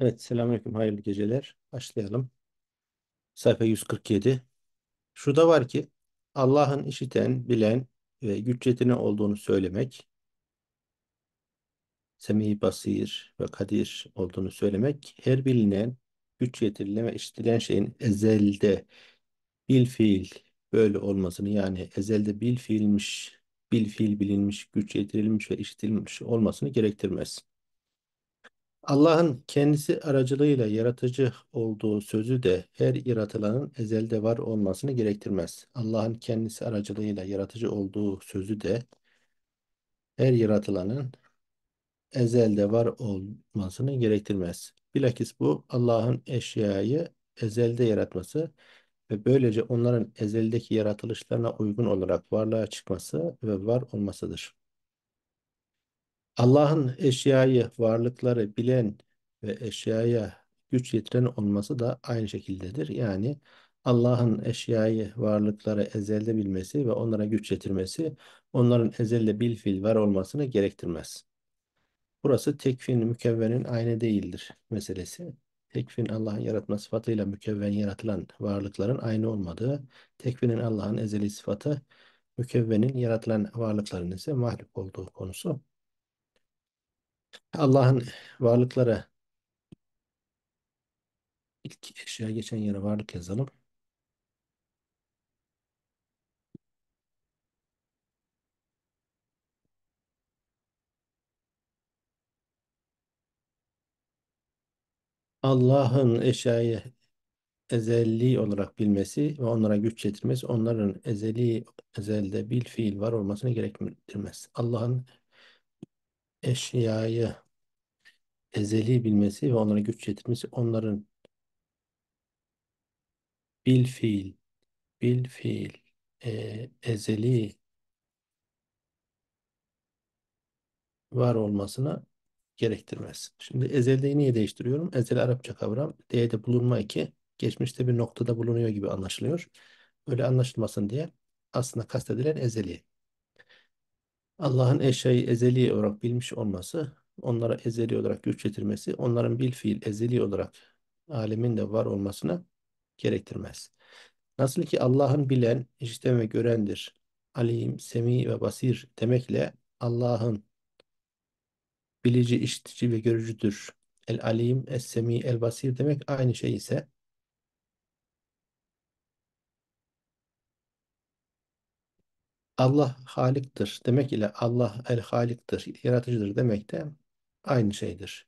Evet, selamünaleyküm, hayırlı geceler. Başlayalım. Sayfa 147. Şurada var ki Allah'ın işiten, bilen ve güç yetini olduğunu söylemek, Semi, Basir ve Kadir olduğunu söylemek, her bilinen, güç yetirilen ve işitilen şeyin ezelde bil fiil böyle olmasını yani ezelde bil fiilmiş, bil fiil bilinmiş, güç yetirilmiş ve işitilmiş olmasını gerektirmez. Allah'ın kendisi aracılığıyla yaratıcı olduğu sözü de her yaratılanın ezelde var olmasını gerektirmez. Allah'ın kendisi aracılığıyla yaratıcı olduğu sözü de her yaratılanın ezelde var olmasını gerektirmez. Bilakis bu Allah'ın eşyayı ezelde yaratması ve böylece onların ezeldeki yaratılışlarına uygun olarak varlığa çıkması ve var olmasıdır. Allah'ın eşyayı, varlıkları bilen ve eşyaya güç yetiren olması da aynı şekildedir. Yani Allah'ın eşyayı, varlıkları ezelde bilmesi ve onlara güç yetirmesi onların ezelde bil fiil var olmasını gerektirmez. Burası tekfin mükevvenin aynı değildir meselesi. Tekfin Allah'ın yaratma sıfatıyla mükevven yaratılan varlıkların aynı olmadığı, tekfinin Allah'ın ezeli sıfatı, mükevvenin yaratılan varlıkların ise mahluk olduğu konusu. Allah'ın varlıkları ilk eşya geçen yere varlık yazalım. Allah'ın eşyayı ezeli olarak bilmesi ve onlara güç yetirmesi onların ezeli ezelde bil fiil var olmasını gerektirmez. Allah'ın eşyayı ezeli bilmesi ve onlara güç yetirmesi onların bil fiil bil fiil e, ezeli var olmasına gerektirmez. Şimdi ezeldeyi niye değiştiriyorum? Ezel Arapça kavram. D'de bulunma iki. Geçmişte bir noktada bulunuyor gibi anlaşılıyor. Öyle anlaşılmasın diye aslında kastedilen ezeli. Allah'ın eşyayı ezeli olarak bilmiş olması, onlara ezeli olarak güç getirmesi, onların bil fiil ezeli olarak alemin de var olmasına gerektirmez. Nasıl ki Allah'ın bilen, işiten ve görendir. Alim, semi ve basir demekle Allah'ın bilici, işitici ve görücüdür. El alim, es semi, el basir demek aynı şey ise Allah Halik'tir demek ile Allah el Halik'tir, yaratıcıdır demek de aynı şeydir.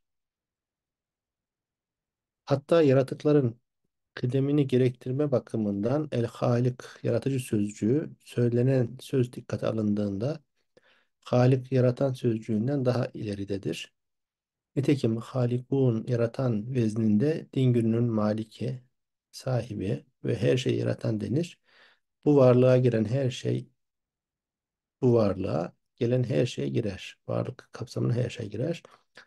Hatta yaratıkların kıdemini gerektirme bakımından el Halik, yaratıcı sözcüğü söylenen söz dikkate alındığında Halik yaratan sözcüğünden daha ileridedir. Nitekim Halikun yaratan vezninde din gününün maliki, sahibi ve her şeyi yaratan denir. Bu varlığa giren her şey, bu varlığa gelen her şey girer. Varlık kapsamına her şey girer.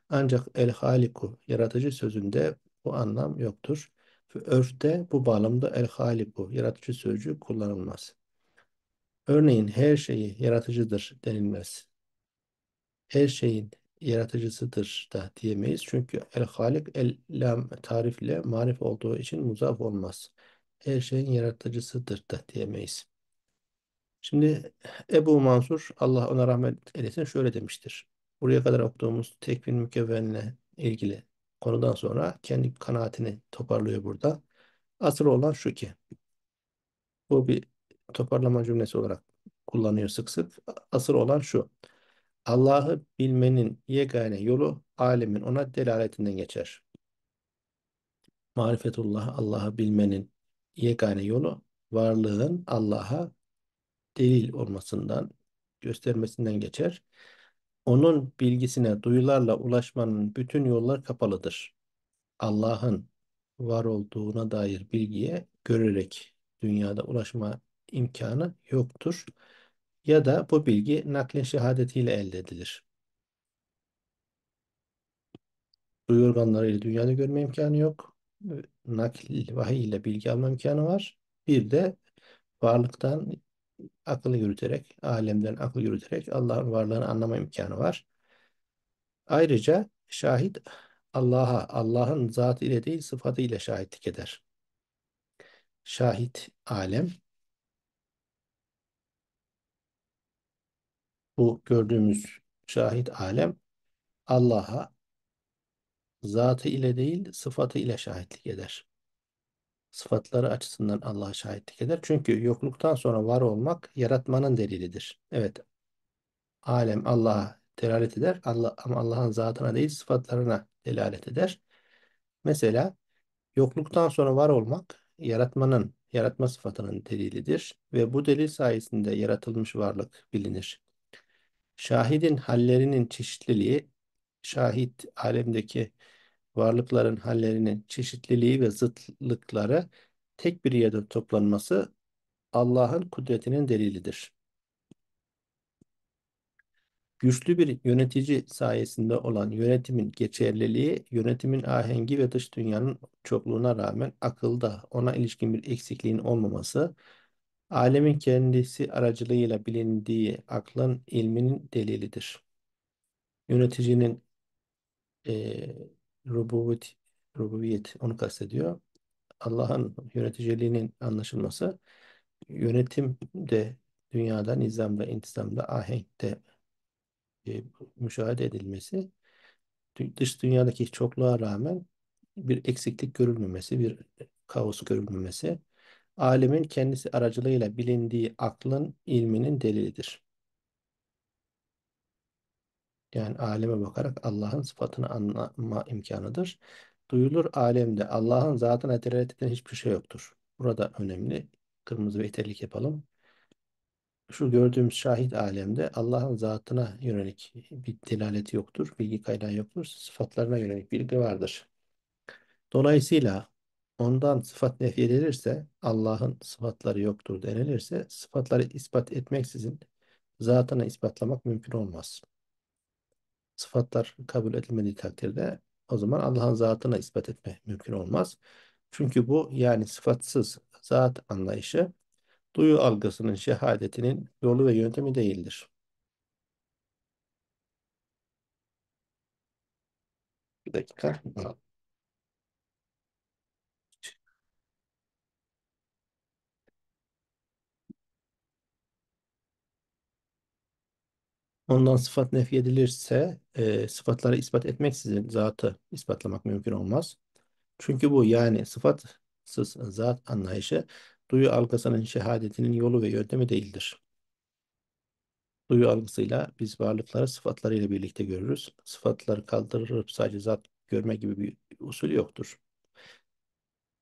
Ancak el haliku, yaratıcı sözünde bu anlam yoktur. Ve örfte bu bağlamda el haliku, yaratıcı sözcüğü kullanılmaz. Örneğin her şeyi yaratıcıdır denilmez. Her şeyin yaratıcısıdır da diyemeyiz. Çünkü el-halik el-lam tarifle marif olduğu için muzaf olmaz. Her şeyin yaratıcısıdır da diyemeyiz. Şimdi Ebu Mansur Allah ona rahmet eylesin şöyle demiştir. Buraya kadar okuduğumuz tekvin mükevvenle ilgili konudan sonra kendi kanaatini toparlıyor burada. Asıl olan şu ki bu bir toparlama cümlesi olarak kullanıyor sık sık. Asıl olan şu. Allah'ı bilmenin yegane yolu alemin ona delaletinden geçer. Marifetullah, Allah'ı bilmenin yegane yolu varlığın Allah'a delil olmasından, göstermesinden geçer. Onun bilgisine duyularla ulaşmanın bütün yollar kapalıdır. Allah'ın var olduğuna dair bilgiye görerek dünyada ulaşma imkanı yoktur ya da bu bilgi naklen şehadetiyle elde edilir. Duyu organlarıyla dünyada görme imkanı yok. Nakil, vahiy ile bilgi alma imkanı var. Bir de varlıktan akıl yürüterek, alemden akıl yürüterek Allah'ın varlığını anlama imkanı var. Ayrıca şahit Allah'a, Allah'ın zatı ile değil sıfatı ile şahitlik eder. Şahit alem, bu gördüğümüz şahit alem Allah'a zatı ile değil sıfatı ile şahitlik eder. Sıfatları açısından Allah'a şahitlik eder. Çünkü yokluktan sonra var olmak yaratmanın delilidir. Evet, alem Allah'a delalet eder Allah, ama Allah'ın zatına değil sıfatlarına delalet eder. Mesela yokluktan sonra var olmak yaratmanın, yaratma sıfatının delilidir ve bu delil sayesinde yaratılmış varlık bilinir. Şahidin hallerinin çeşitliliği, şahit alemdeki varlıkların hallerinin çeşitliliği ve zıtlıkları tek bir yerde toplanması Allah'ın kudretinin delilidir. Güçlü bir yönetici sayesinde olan yönetimin geçerliliği, yönetimin ahengi ve dış dünyanın çokluğuna rağmen akılda ona ilişkin bir eksikliğin olmaması, alemin kendisi aracılığıyla bilindiği aklın ilminin delilidir. Yöneticinin e, rububiyet, rububiyet onu kastediyor. Allah'ın yöneticiliğinin anlaşılması, yönetim de dünyada, nizamda, intizamda, ahenkte e, müşahede edilmesi, dış dünyadaki çokluğa rağmen bir eksiklik görülmemesi, bir kaos görülmemesi, alemin kendisi aracılığıyla bilindiği aklın ilminin delilidir. Yani aleme bakarak Allah'ın sıfatını anlama imkanıdır. Duyulur alemde Allah'ın zatına delalet eden hiçbir şey yoktur. Burada önemli. Kırmızı ve itelik yapalım. Şu gördüğümüz şahit alemde Allah'ın zatına yönelik bir delaleti yoktur. Bilgi kaynağı yoktur. Sıfatlarına yönelik bilgi vardır. Dolayısıyla ondan sıfat nefy edilirse Allah'ın sıfatları yoktur denilirse sıfatları ispat etmeksizin zatını ispatlamak mümkün olmaz. Sıfatlar kabul edilmediği takdirde o zaman Allah'ın zatına ispat etme mümkün olmaz. Çünkü bu yani sıfatsız zat anlayışı duyu algısının şehadetinin yolu ve yöntemi değildir. Bir dakika. Ondan sıfat nefy edilirse e, sıfatları ispat etmeksizin zatı ispatlamak mümkün olmaz. Çünkü bu yani sıfatsız zat anlayışı duyu algısının şehadetinin yolu ve yöntemi değildir. Duyu algısıyla biz varlıkları sıfatlarıyla birlikte görürüz. Sıfatları kaldırıp sadece zat görme gibi bir usul yoktur.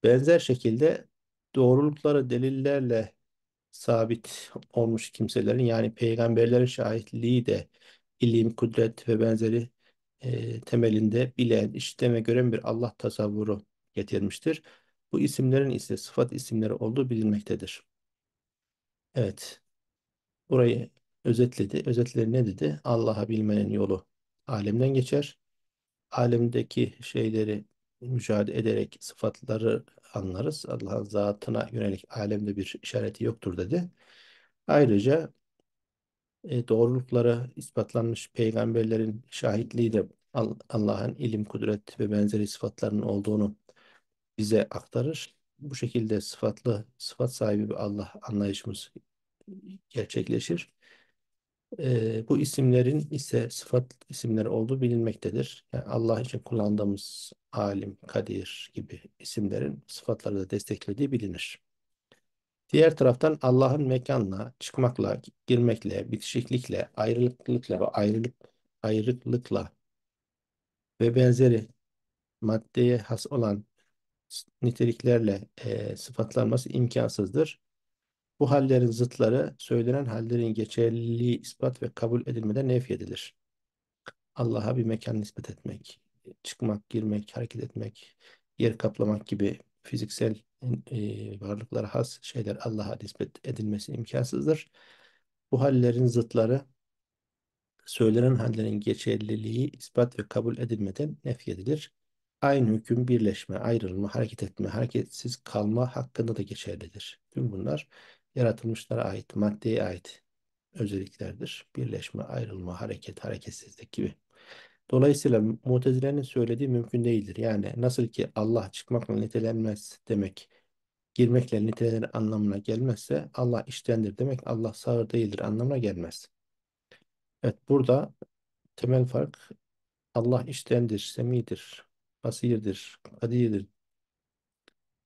Benzer şekilde doğrulukları delillerle sabit olmuş kimselerin yani peygamberlerin şahitliği de ilim, kudret ve benzeri e, temelinde bilen, işitme, gören bir Allah tasavvuru getirmiştir. Bu isimlerin ise sıfat isimleri olduğu bilinmektedir. Evet, burayı özetledi. Özetleri ne dedi? Allah'a bilmenin yolu alemden geçer. Alemdeki şeyleri müşahede ederek sıfatları anlarız. Allah'ın zatına yönelik alemde bir işareti yoktur dedi. Ayrıca e, doğrulukları ispatlanmış peygamberlerin şahitliği de Al- Allah'ın ilim, kudret ve benzeri sıfatlarının olduğunu bize aktarır. Bu şekilde sıfatlı, sıfat sahibi bir Allah anlayışımız gerçekleşir. E, bu isimlerin ise sıfat isimleri olduğu bilinmektedir. Yani Allah için kullandığımız alim, kadir gibi isimlerin sıfatları da desteklediği bilinir. Diğer taraftan Allah'ın mekanla, çıkmakla, girmekle, bitişiklikle, ayrılıklıkla ve ayrılık, ayrılıkla ve benzeri maddeye has olan niteliklerle e, sıfatlanması imkansızdır. Bu hallerin zıtları söylenen hallerin geçerliliği ispat ve kabul edilmeden nefyedilir. Allah'a bir mekan nispet etmek, çıkmak, girmek, hareket etmek, yer kaplamak gibi fiziksel e, varlıklara has şeyler Allah'a nispet edilmesi imkansızdır. Bu hallerin zıtları söylenen hallerin geçerliliği ispat ve kabul edilmeden nefyedilir. Aynı hüküm birleşme, ayrılma, hareket etme, hareketsiz kalma hakkında da geçerlidir. Tüm bunlar yaratılmışlara ait, maddeye ait özelliklerdir. Birleşme, ayrılma, hareket, hareketsizlik gibi. Dolayısıyla Mutezile'nin söylediği mümkün değildir. Yani nasıl ki Allah çıkmakla nitelenmez demek, girmekle nitelenir anlamına gelmezse Allah iştendir demek Allah sağır değildir anlamına gelmez. Evet burada temel fark Allah iştendir, semidir, basirdir, kadirdir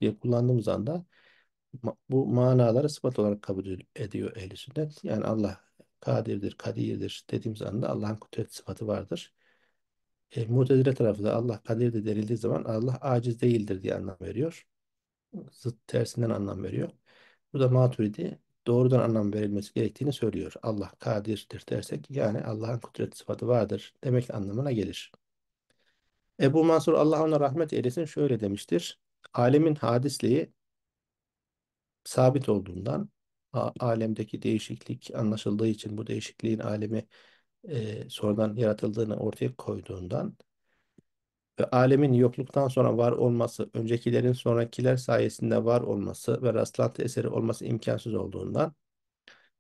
diye kullandığımız anda bu manaları sıfat olarak kabul ediyor ehl-i sünnet. Yani Allah kadirdir, kadirdir dediğimiz anda Allah'ın kudret sıfatı vardır. E, Mu'tezile tarafı da Allah kadirdir denildiği zaman Allah aciz değildir diye anlam veriyor. Zıt tersinden anlam veriyor. Bu da Maturidi doğrudan anlam verilmesi gerektiğini söylüyor. Allah kadirdir dersek yani Allah'ın kudret sıfatı vardır demek anlamına gelir. Ebu Mansur Allah ona rahmet eylesin şöyle demiştir. Alemin hadisliği sabit olduğundan alemdeki değişiklik anlaşıldığı için bu değişikliğin alemi e, sonradan yaratıldığını ortaya koyduğundan ve alemin yokluktan sonra var olması, öncekilerin sonrakiler sayesinde var olması ve rastlantı eseri olması imkansız olduğundan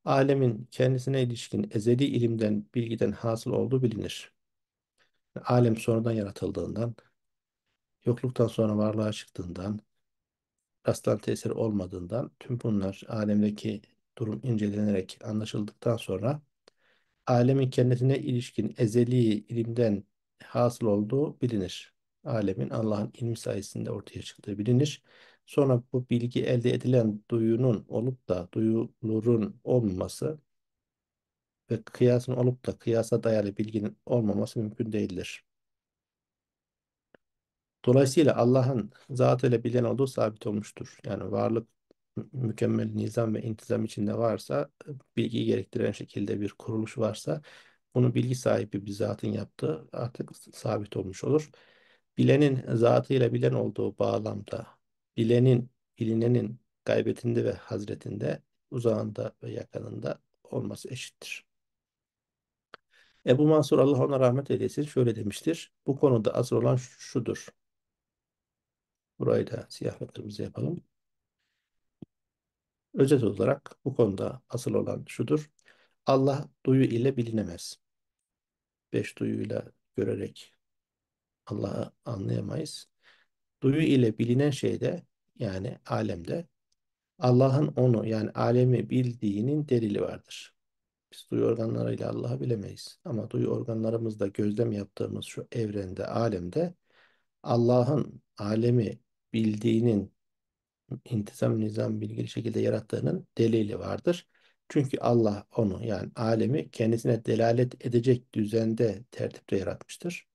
alemin kendisine ilişkin ezeli ilimden, bilgiden hasıl olduğu bilinir. Alem sonradan yaratıldığından, yokluktan sonra varlığa çıktığından, rastlantı eseri olmadığından tüm bunlar alemdeki durum incelenerek anlaşıldıktan sonra alemin kendisine ilişkin ezeli ilimden hasıl olduğu bilinir. Alemin Allah'ın ilmi sayesinde ortaya çıktığı bilinir. Sonra bu bilgi elde edilen duyunun olup da duyulurun olmaması ve kıyasın olup da kıyasa dayalı bilginin olmaması mümkün değildir. Dolayısıyla Allah'ın zatıyla bilen olduğu sabit olmuştur. Yani varlık mükemmel nizam ve intizam içinde varsa, bilgiyi gerektiren şekilde bir kuruluş varsa, bunu bilgi sahibi bir zatın yaptığı artık sabit olmuş olur. Bilenin zatıyla bilen olduğu bağlamda, bilenin, bilinenin gaybetinde ve hazretinde, uzağında ve yakınında olması eşittir. Ebu Mansur Allah ona rahmet eylesin şöyle demiştir. Bu konuda asıl olan şudur. Burayı da siyah ve kırmızı yapalım. Özet olarak bu konuda asıl olan şudur. Allah duyu ile bilinemez. Beş duyuyla görerek Allah'ı anlayamayız. Duyu ile bilinen şeyde yani alemde Allah'ın onu yani alemi bildiğinin delili vardır. Biz duyu organlarıyla Allah'ı bilemeyiz. Ama duyu organlarımızda gözlem yaptığımız şu evrende, alemde Allah'ın alemi bildiğinin intizam, nizam, bilgili şekilde yarattığının delili vardır. Çünkü Allah onu yani alemi kendisine delalet edecek düzende, tertipte yaratmıştır.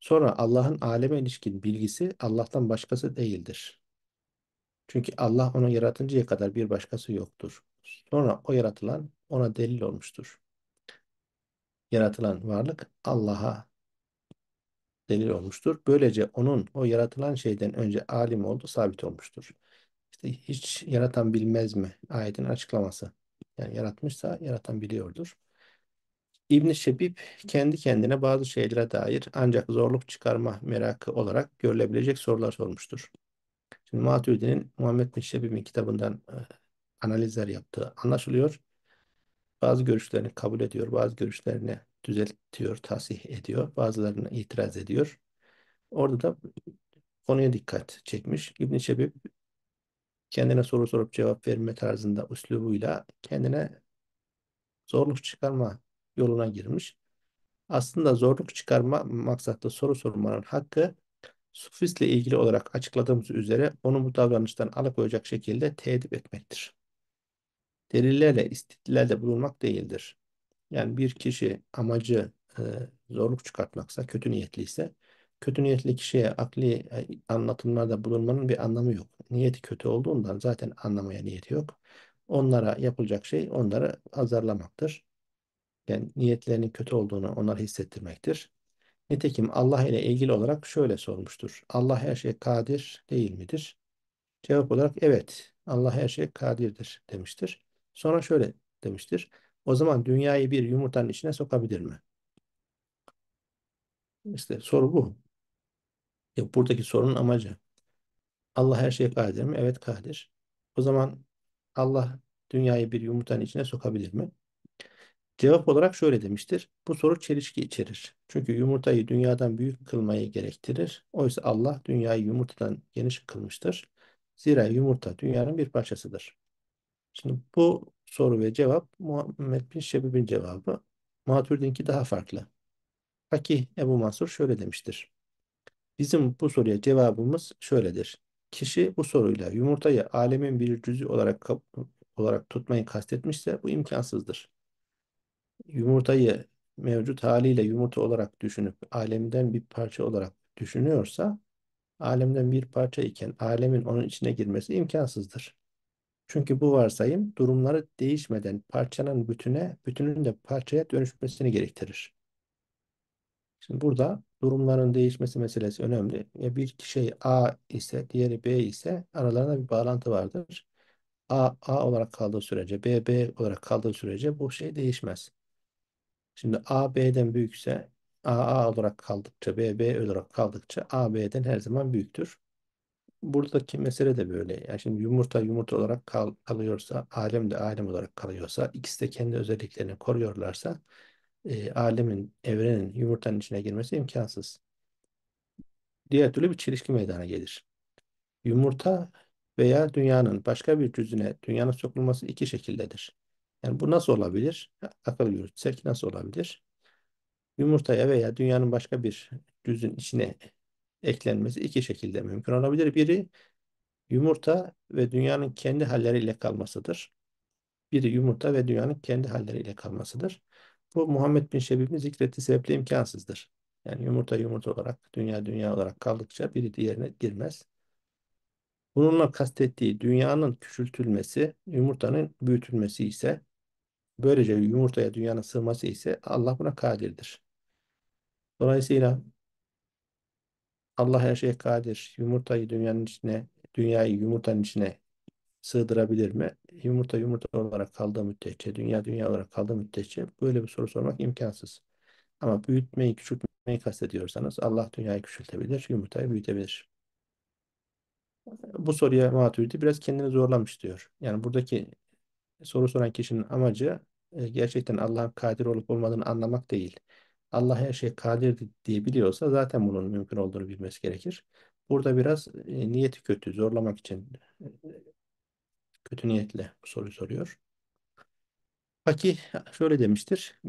Sonra Allah'ın aleme ilişkin bilgisi Allah'tan başkası değildir. Çünkü Allah onu yaratıncaya kadar bir başkası yoktur. Sonra o yaratılan ona delil olmuştur. Yaratılan varlık Allah'a delil olmuştur. Böylece onun o yaratılan şeyden önce alim olduğu sabit olmuştur. İşte hiç yaratan bilmez mi? Ayetin açıklaması. Yani yaratmışsa yaratan biliyordur. İbn Şebib kendi kendine bazı şeylere dair ancak zorluk çıkarma merakı olarak görülebilecek sorular sormuştur. Şimdi Maturidi'nin Muhammed bin Şebib'in kitabından e, analizler yaptığı anlaşılıyor. Bazı görüşlerini kabul ediyor, bazı görüşlerini düzeltiyor, tasih ediyor, bazılarını itiraz ediyor. Orada da konuya dikkat çekmiş. İbn Şebib kendine soru sorup cevap verme tarzında üslubuyla kendine zorluk çıkarma yoluna girmiş. Aslında zorluk çıkarma maksatlı soru sormanın hakkı sufistle ilgili olarak açıkladığımız üzere onu bu davranıştan alıkoyacak şekilde tedip etmektir. Delillerle istidlalde bulunmak değildir. Yani bir kişi amacı e, zorluk çıkartmaksa, kötü niyetliyse, kötü niyetli kişiye akli e, anlatımlarda bulunmanın bir anlamı yok. Niyeti kötü olduğundan zaten anlamaya niyeti yok. Onlara yapılacak şey onları azarlamaktır. Yani niyetlerinin kötü olduğunu onlara hissettirmektir. Nitekim Allah ile ilgili olarak şöyle sormuştur. Allah her şeye kadir değil midir? Cevap olarak evet. Allah her şeye kadirdir demiştir. Sonra şöyle demiştir. O zaman dünyayı bir yumurtanın içine sokabilir mi? İşte soru bu. Ya buradaki sorunun amacı. Allah her şeye kadir mi? Evet kadir. O zaman Allah dünyayı bir yumurtanın içine sokabilir mi? Cevap olarak şöyle demiştir. Bu soru çelişki içerir. Çünkü yumurtayı dünyadan büyük kılmayı gerektirir. Oysa Allah dünyayı yumurtadan geniş kılmıştır. Zira yumurta dünyanın bir parçasıdır. Şimdi bu soru ve cevap Muhammed bin Şebib'in cevabı. Maturidi'ninki daha farklı. Fakih Ebu Mansur şöyle demiştir. Bizim bu soruya cevabımız şöyledir. Kişi bu soruyla yumurtayı alemin bir cüzü olarak olarak tutmayı kastetmişse bu imkansızdır. Yumurtayı mevcut haliyle yumurta olarak düşünüp alemden bir parça olarak düşünüyorsa alemden bir parça iken alemin onun içine girmesi imkansızdır. Çünkü bu varsayım durumları değişmeden parçanın bütüne, bütünün de parçaya dönüşmesini gerektirir. Şimdi burada durumların değişmesi meselesi önemli. Ya bir şey A ise diğeri B ise aralarında bir bağlantı vardır. A A olarak kaldığı sürece B B olarak kaldığı sürece bu şey değişmez. Şimdi A B'den büyükse A A olarak kaldıkça B B olarak kaldıkça A B'den her zaman büyüktür. Buradaki mesele de böyle. Yani şimdi yumurta yumurta olarak kal kalıyorsa, alem de alem olarak kalıyorsa, ikisi de kendi özelliklerini koruyorlarsa, e, alemin, evrenin yumurtanın içine girmesi imkansız. Diğer türlü bir çelişki meydana gelir. Yumurta veya dünyanın başka bir cüzüne dünyanın sokulması iki şekildedir. Yani bu nasıl olabilir? Akıl yürütsek nasıl olabilir? Yumurtaya veya dünyanın başka bir cüzün içine eklenmesi iki şekilde mümkün olabilir. Biri yumurta ve dünyanın kendi halleriyle kalmasıdır. Biri yumurta ve dünyanın kendi halleriyle kalmasıdır. Bu Muhammed bin Şebib'in zikrettiği sebeple imkansızdır. Yani yumurta yumurta olarak, dünya dünya olarak kaldıkça biri diğerine girmez. Bununla kastettiği dünyanın küçültülmesi, yumurtanın büyütülmesi ise, böylece yumurtaya dünyanın sığması ise Allah buna kadirdir. Dolayısıyla Allah her şeye kadir. Yumurtayı dünyanın içine, dünyayı yumurtanın içine sığdırabilir mi? Yumurta yumurta olarak kaldığı müddetçe, dünya dünya olarak kaldığı müddetçe böyle bir soru sormak imkansız. Ama büyütmeyi, küçültmeyi kastediyorsanız Allah dünyayı küçültebilir, yumurtayı büyütebilir. Bu soruya Maturidi biraz kendini zorlamış diyor. Yani buradaki soru soran kişinin amacı e, gerçekten Allah'ın kadir olup olmadığını anlamak değil. Allah her şeye kadir diye biliyorsa zaten bunun mümkün olduğunu bilmesi gerekir. Burada biraz e, niyeti kötü, zorlamak için e, kötü niyetle bu soruyu soruyor. Fakih şöyle demiştir.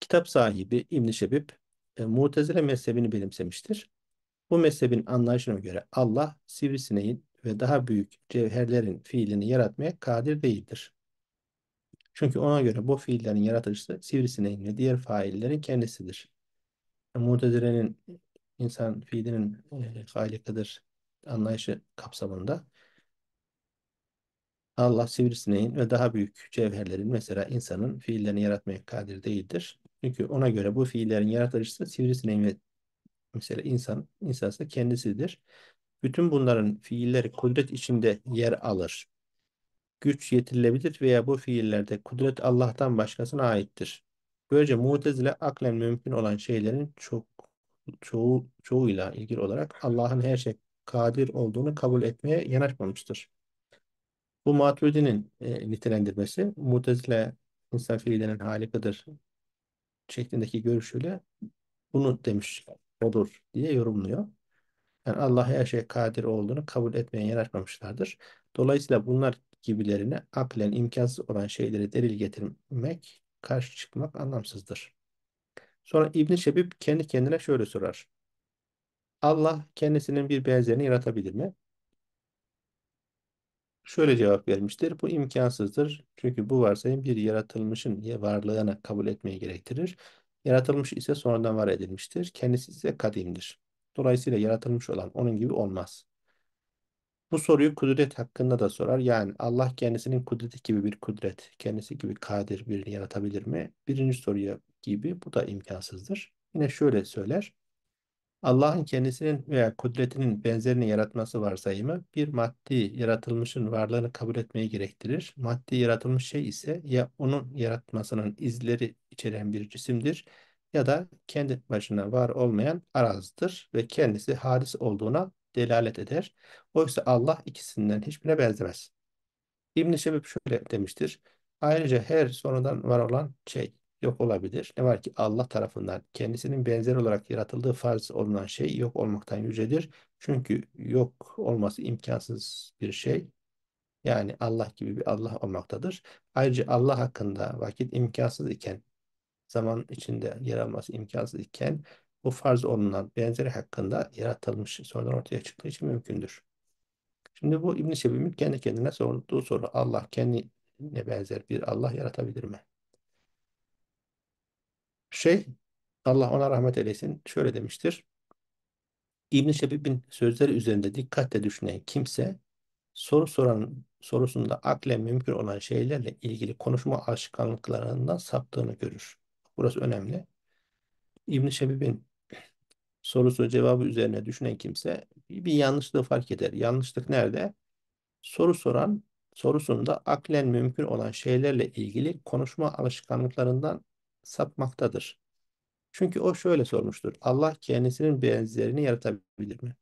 Kitap sahibi İbn Şebib e, Mutezile mezhebini benimsemiştir. Bu mezhebin anlayışına göre Allah sivrisineğin ve daha büyük cevherlerin fiilini yaratmaya kadir değildir. Çünkü ona göre bu fiillerin yaratıcısı sivrisineğin ve diğer faillerin kendisidir. Mutezile'nin insan fiilinin e, halikıdır anlayışı kapsamında Allah sivrisineğin ve daha büyük cevherlerin mesela insanın fiillerini yaratmaya kadir değildir. Çünkü ona göre bu fiillerin yaratıcısı sivrisineğin ve mesela insan, insan ise kendisidir. Bütün bunların fiilleri kudret içinde yer alır. Güç yetirilebilir veya bu fiillerde kudret Allah'tan başkasına aittir. Böylece Mutezile aklen mümkün olan şeylerin çok çoğu çoğuyla ilgili olarak Allah'ın her şey kadir olduğunu kabul etmeye yanaşmamıştır. Bu Maturidi'nin e, nitelendirmesi Mutezile insan fiillerinin harikadır şeklindeki görüşüyle bunu demiş olur diye yorumluyor. Yani Allah her şeye kadir olduğunu kabul etmeye yanaşmamışlardır. Dolayısıyla bunlar gibilerine aklen imkansız olan şeyleri delil getirmek, karşı çıkmak anlamsızdır. Sonra İbn Şebib kendi kendine şöyle sorar. Allah kendisinin bir benzerini yaratabilir mi? Şöyle cevap vermiştir. Bu imkansızdır. Çünkü bu varsayım bir yaratılmışın varlığını kabul etmeyi gerektirir. Yaratılmış ise sonradan var edilmiştir. Kendisi ise kadimdir. Dolayısıyla yaratılmış olan onun gibi olmaz. Bu soruyu kudret hakkında da sorar. Yani Allah kendisinin kudreti gibi bir kudret, kendisi gibi kadir birini yaratabilir mi? Birinci soruya gibi bu da imkansızdır. Yine şöyle söyler. Allah'ın kendisinin veya kudretinin benzerini yaratması varsayımı bir maddi yaratılmışın varlığını kabul etmeyi gerektirir. Maddi yaratılmış şey ise ya onun yaratmasının izleri içeren bir cisimdir ya da kendi başına var olmayan arazdır ve kendisi hadis olduğuna delalet eder. Oysa Allah ikisinden hiçbirine benzemez. İbn-i Şebib şöyle demiştir. Ayrıca her sonradan var olan şey yok olabilir. Ne var ki Allah tarafından kendisinin benzeri olarak yaratıldığı farz olunan şey yok olmaktan yücedir. Çünkü yok olması imkansız bir şey. Yani Allah gibi bir Allah olmaktadır. Ayrıca Allah hakkında vakit imkansız iken, zaman içinde yer alması imkansız iken bu farz olunan benzeri hakkında yaratılmış, sonradan ortaya çıktığı için mümkündür. Şimdi bu İbn-i Sebim'in kendi kendine sorduğu soru. Allah kendine benzer bir Allah yaratabilir mi? Şey, Allah ona rahmet eylesin şöyle demiştir. İbn-i Şebib'in sözleri üzerinde dikkatle düşünen kimse soru soran sorusunda aklen mümkün olan şeylerle ilgili konuşma alışkanlıklarından saptığını görür. Burası önemli. İbn-i Şebib'in sorusu cevabı üzerine düşünen kimse bir, yanlışlığı fark eder. Yanlışlık nerede? Soru soran sorusunda aklen mümkün olan şeylerle ilgili konuşma alışkanlıklarından sapmaktadır. Çünkü o şöyle sormuştur. Allah kendisinin benzerini yaratabilir mi?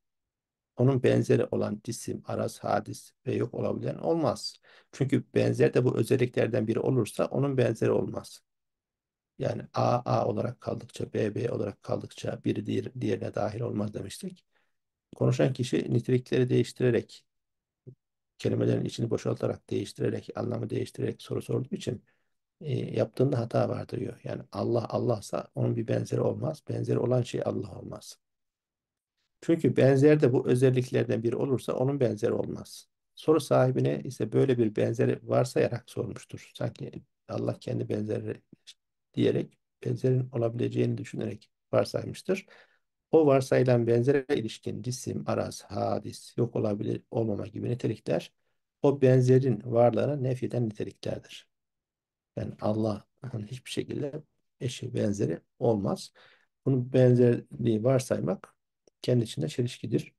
Onun benzeri olan cisim, araz, hadis ve yok olabilen olmaz. Çünkü benzer de bu özelliklerden biri olursa onun benzeri olmaz. Yani A A olarak kaldıkça, B B olarak kaldıkça biri diğer, diğerine dahil olmaz demiştik. Konuşan kişi nitelikleri değiştirerek, kelimelerin içini boşaltarak, değiştirerek, anlamı değiştirerek soru sorduğu için e, yaptığında hata vardır diyor. Yani Allah Allah'sa onun bir benzeri olmaz. Benzeri olan şey Allah olmaz. Çünkü benzer de bu özelliklerden biri olursa onun benzeri olmaz. Soru sahibine ise böyle bir benzeri varsayarak sormuştur. Sanki Allah kendi benzeri diyerek benzerin olabileceğini düşünerek varsaymıştır. O varsayılan benzere ilişkin cisim, araz, hadis, yok olabilir, olmama gibi nitelikler o benzerin varlığına nefyeden niteliklerdir. Yani Allah'ın hiçbir şekilde eşi benzeri olmaz. Bunun benzerliği varsaymak kendi içinde çelişkidir.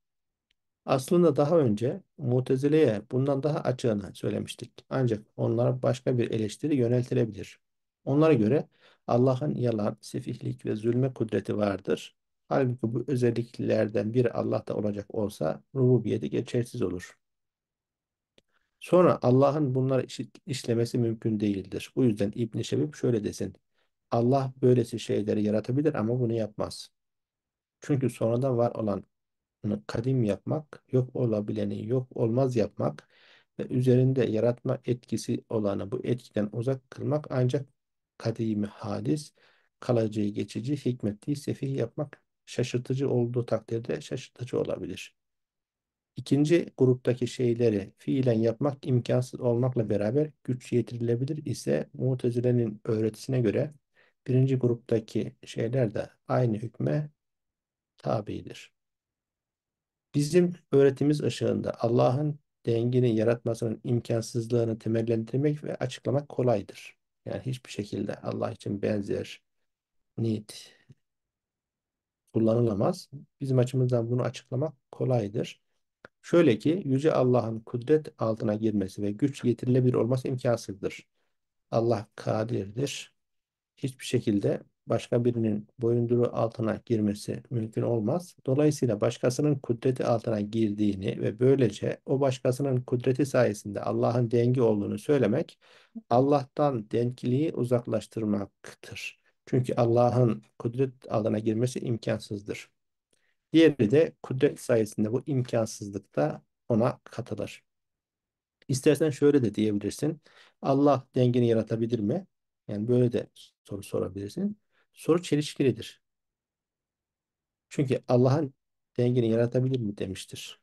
Aslında daha önce Mutezile'ye bundan daha açığını söylemiştik. Ancak onlara başka bir eleştiri yöneltilebilir. Onlara göre Allah'ın yalan, sefihlik ve zulme kudreti vardır. Halbuki bu özelliklerden biri Allah'ta olacak olsa rububiyeti geçersiz olur. Sonra Allah'ın bunları işlemesi mümkün değildir. Bu yüzden İbn Şebib şöyle desin. Allah böylesi şeyleri yaratabilir ama bunu yapmaz. Çünkü sonradan var olan kadim yapmak, yok olabileni yok olmaz yapmak ve üzerinde yaratma etkisi olanı bu etkiden uzak kılmak ancak kadimi hadis, kalıcı geçici, hikmetli, sefih yapmak şaşırtıcı olduğu takdirde şaşırtıcı olabilir. İkinci gruptaki şeyleri fiilen yapmak imkansız olmakla beraber güç yetirilebilir ise Mutezile'nin öğretisine göre birinci gruptaki şeyler de aynı hükme tabidir. Bizim öğretimiz ışığında Allah'ın dengini yaratmasının imkansızlığını temellendirmek ve açıklamak kolaydır. Yani hiçbir şekilde Allah için benzer, nit kullanılamaz. Bizim açımızdan bunu açıklamak kolaydır. Şöyle ki Yüce Allah'ın kudret altına girmesi ve güç getirilebilir olması imkansızdır. Allah kadirdir. Hiçbir şekilde başka birinin boyunduruğu altına girmesi mümkün olmaz. Dolayısıyla başkasının kudreti altına girdiğini ve böylece o başkasının kudreti sayesinde Allah'ın dengi olduğunu söylemek Allah'tan denkliği uzaklaştırmaktır. Çünkü Allah'ın kudret altına girmesi imkansızdır. Diğeri de kudret sayesinde bu imkansızlıkta ona katılır. İstersen şöyle de diyebilirsin. Allah dengini yaratabilir mi? Yani böyle de soru sorabilirsin. Soru çelişkilidir. Çünkü Allah'ın dengini yaratabilir mi demiştir.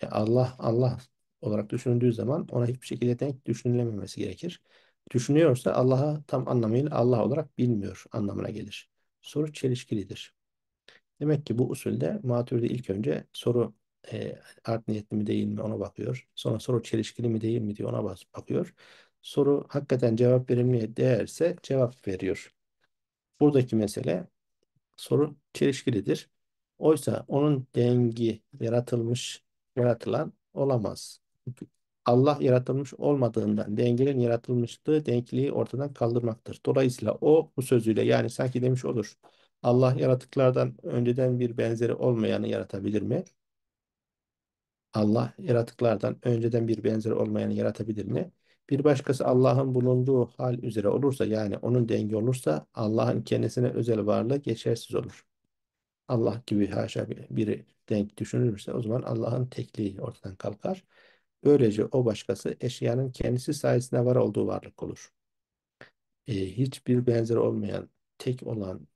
E Allah Allah olarak düşünüldüğü zaman ona hiçbir şekilde denk düşünülememesi gerekir. Düşünüyorsa Allah'a tam anlamıyla Allah olarak bilmiyor anlamına gelir. Soru çelişkilidir. Demek ki bu usulde Maturidi ilk önce soru e, art niyetli mi değil mi ona bakıyor. Sonra soru çelişkili mi değil mi diye ona bakıyor. Soru hakikaten cevap verilmeye değerse cevap veriyor. Buradaki mesele soru çelişkilidir. Oysa onun dengi yaratılmış, yaratılan olamaz. Allah yaratılmış olmadığından dengenin yaratılmışlığı denkliği ortadan kaldırmaktır. Dolayısıyla o bu sözüyle yani sanki demiş olur. Allah yaratıklardan önceden bir benzeri olmayanı yaratabilir mi? Allah yaratıklardan önceden bir benzeri olmayanı yaratabilir mi? Bir başkası Allah'ın bulunduğu hal üzere olursa yani onun dengi olursa Allah'ın kendisine özel varlığı geçersiz olur. Allah gibi haşa bir- biri denk düşünülürse o zaman Allah'ın tekliği ortadan kalkar. Böylece o başkası eşyanın kendisi sayesinde var olduğu varlık olur. E, hiçbir benzeri olmayan, tek olan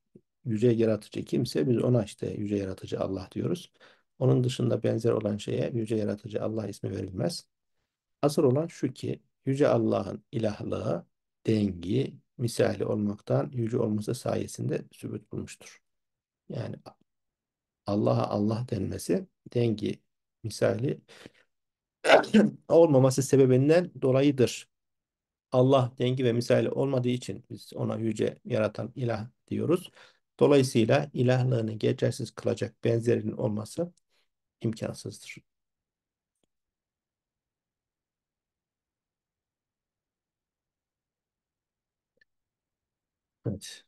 yüce yaratıcı kimse biz ona işte yüce yaratıcı Allah diyoruz. Onun dışında benzer olan şeye yüce yaratıcı Allah ismi verilmez. Asıl olan şu ki yüce Allah'ın ilahlığı, dengi, misali olmaktan yüce olması sayesinde sübut bulmuştur. Yani Allah'a Allah denmesi dengi, misali olmaması sebebinden dolayıdır. Allah dengi ve misali olmadığı için biz ona yüce yaratan ilah diyoruz. Dolayısıyla ilahlığını geçersiz kılacak benzerinin olması imkansızdır. Evet.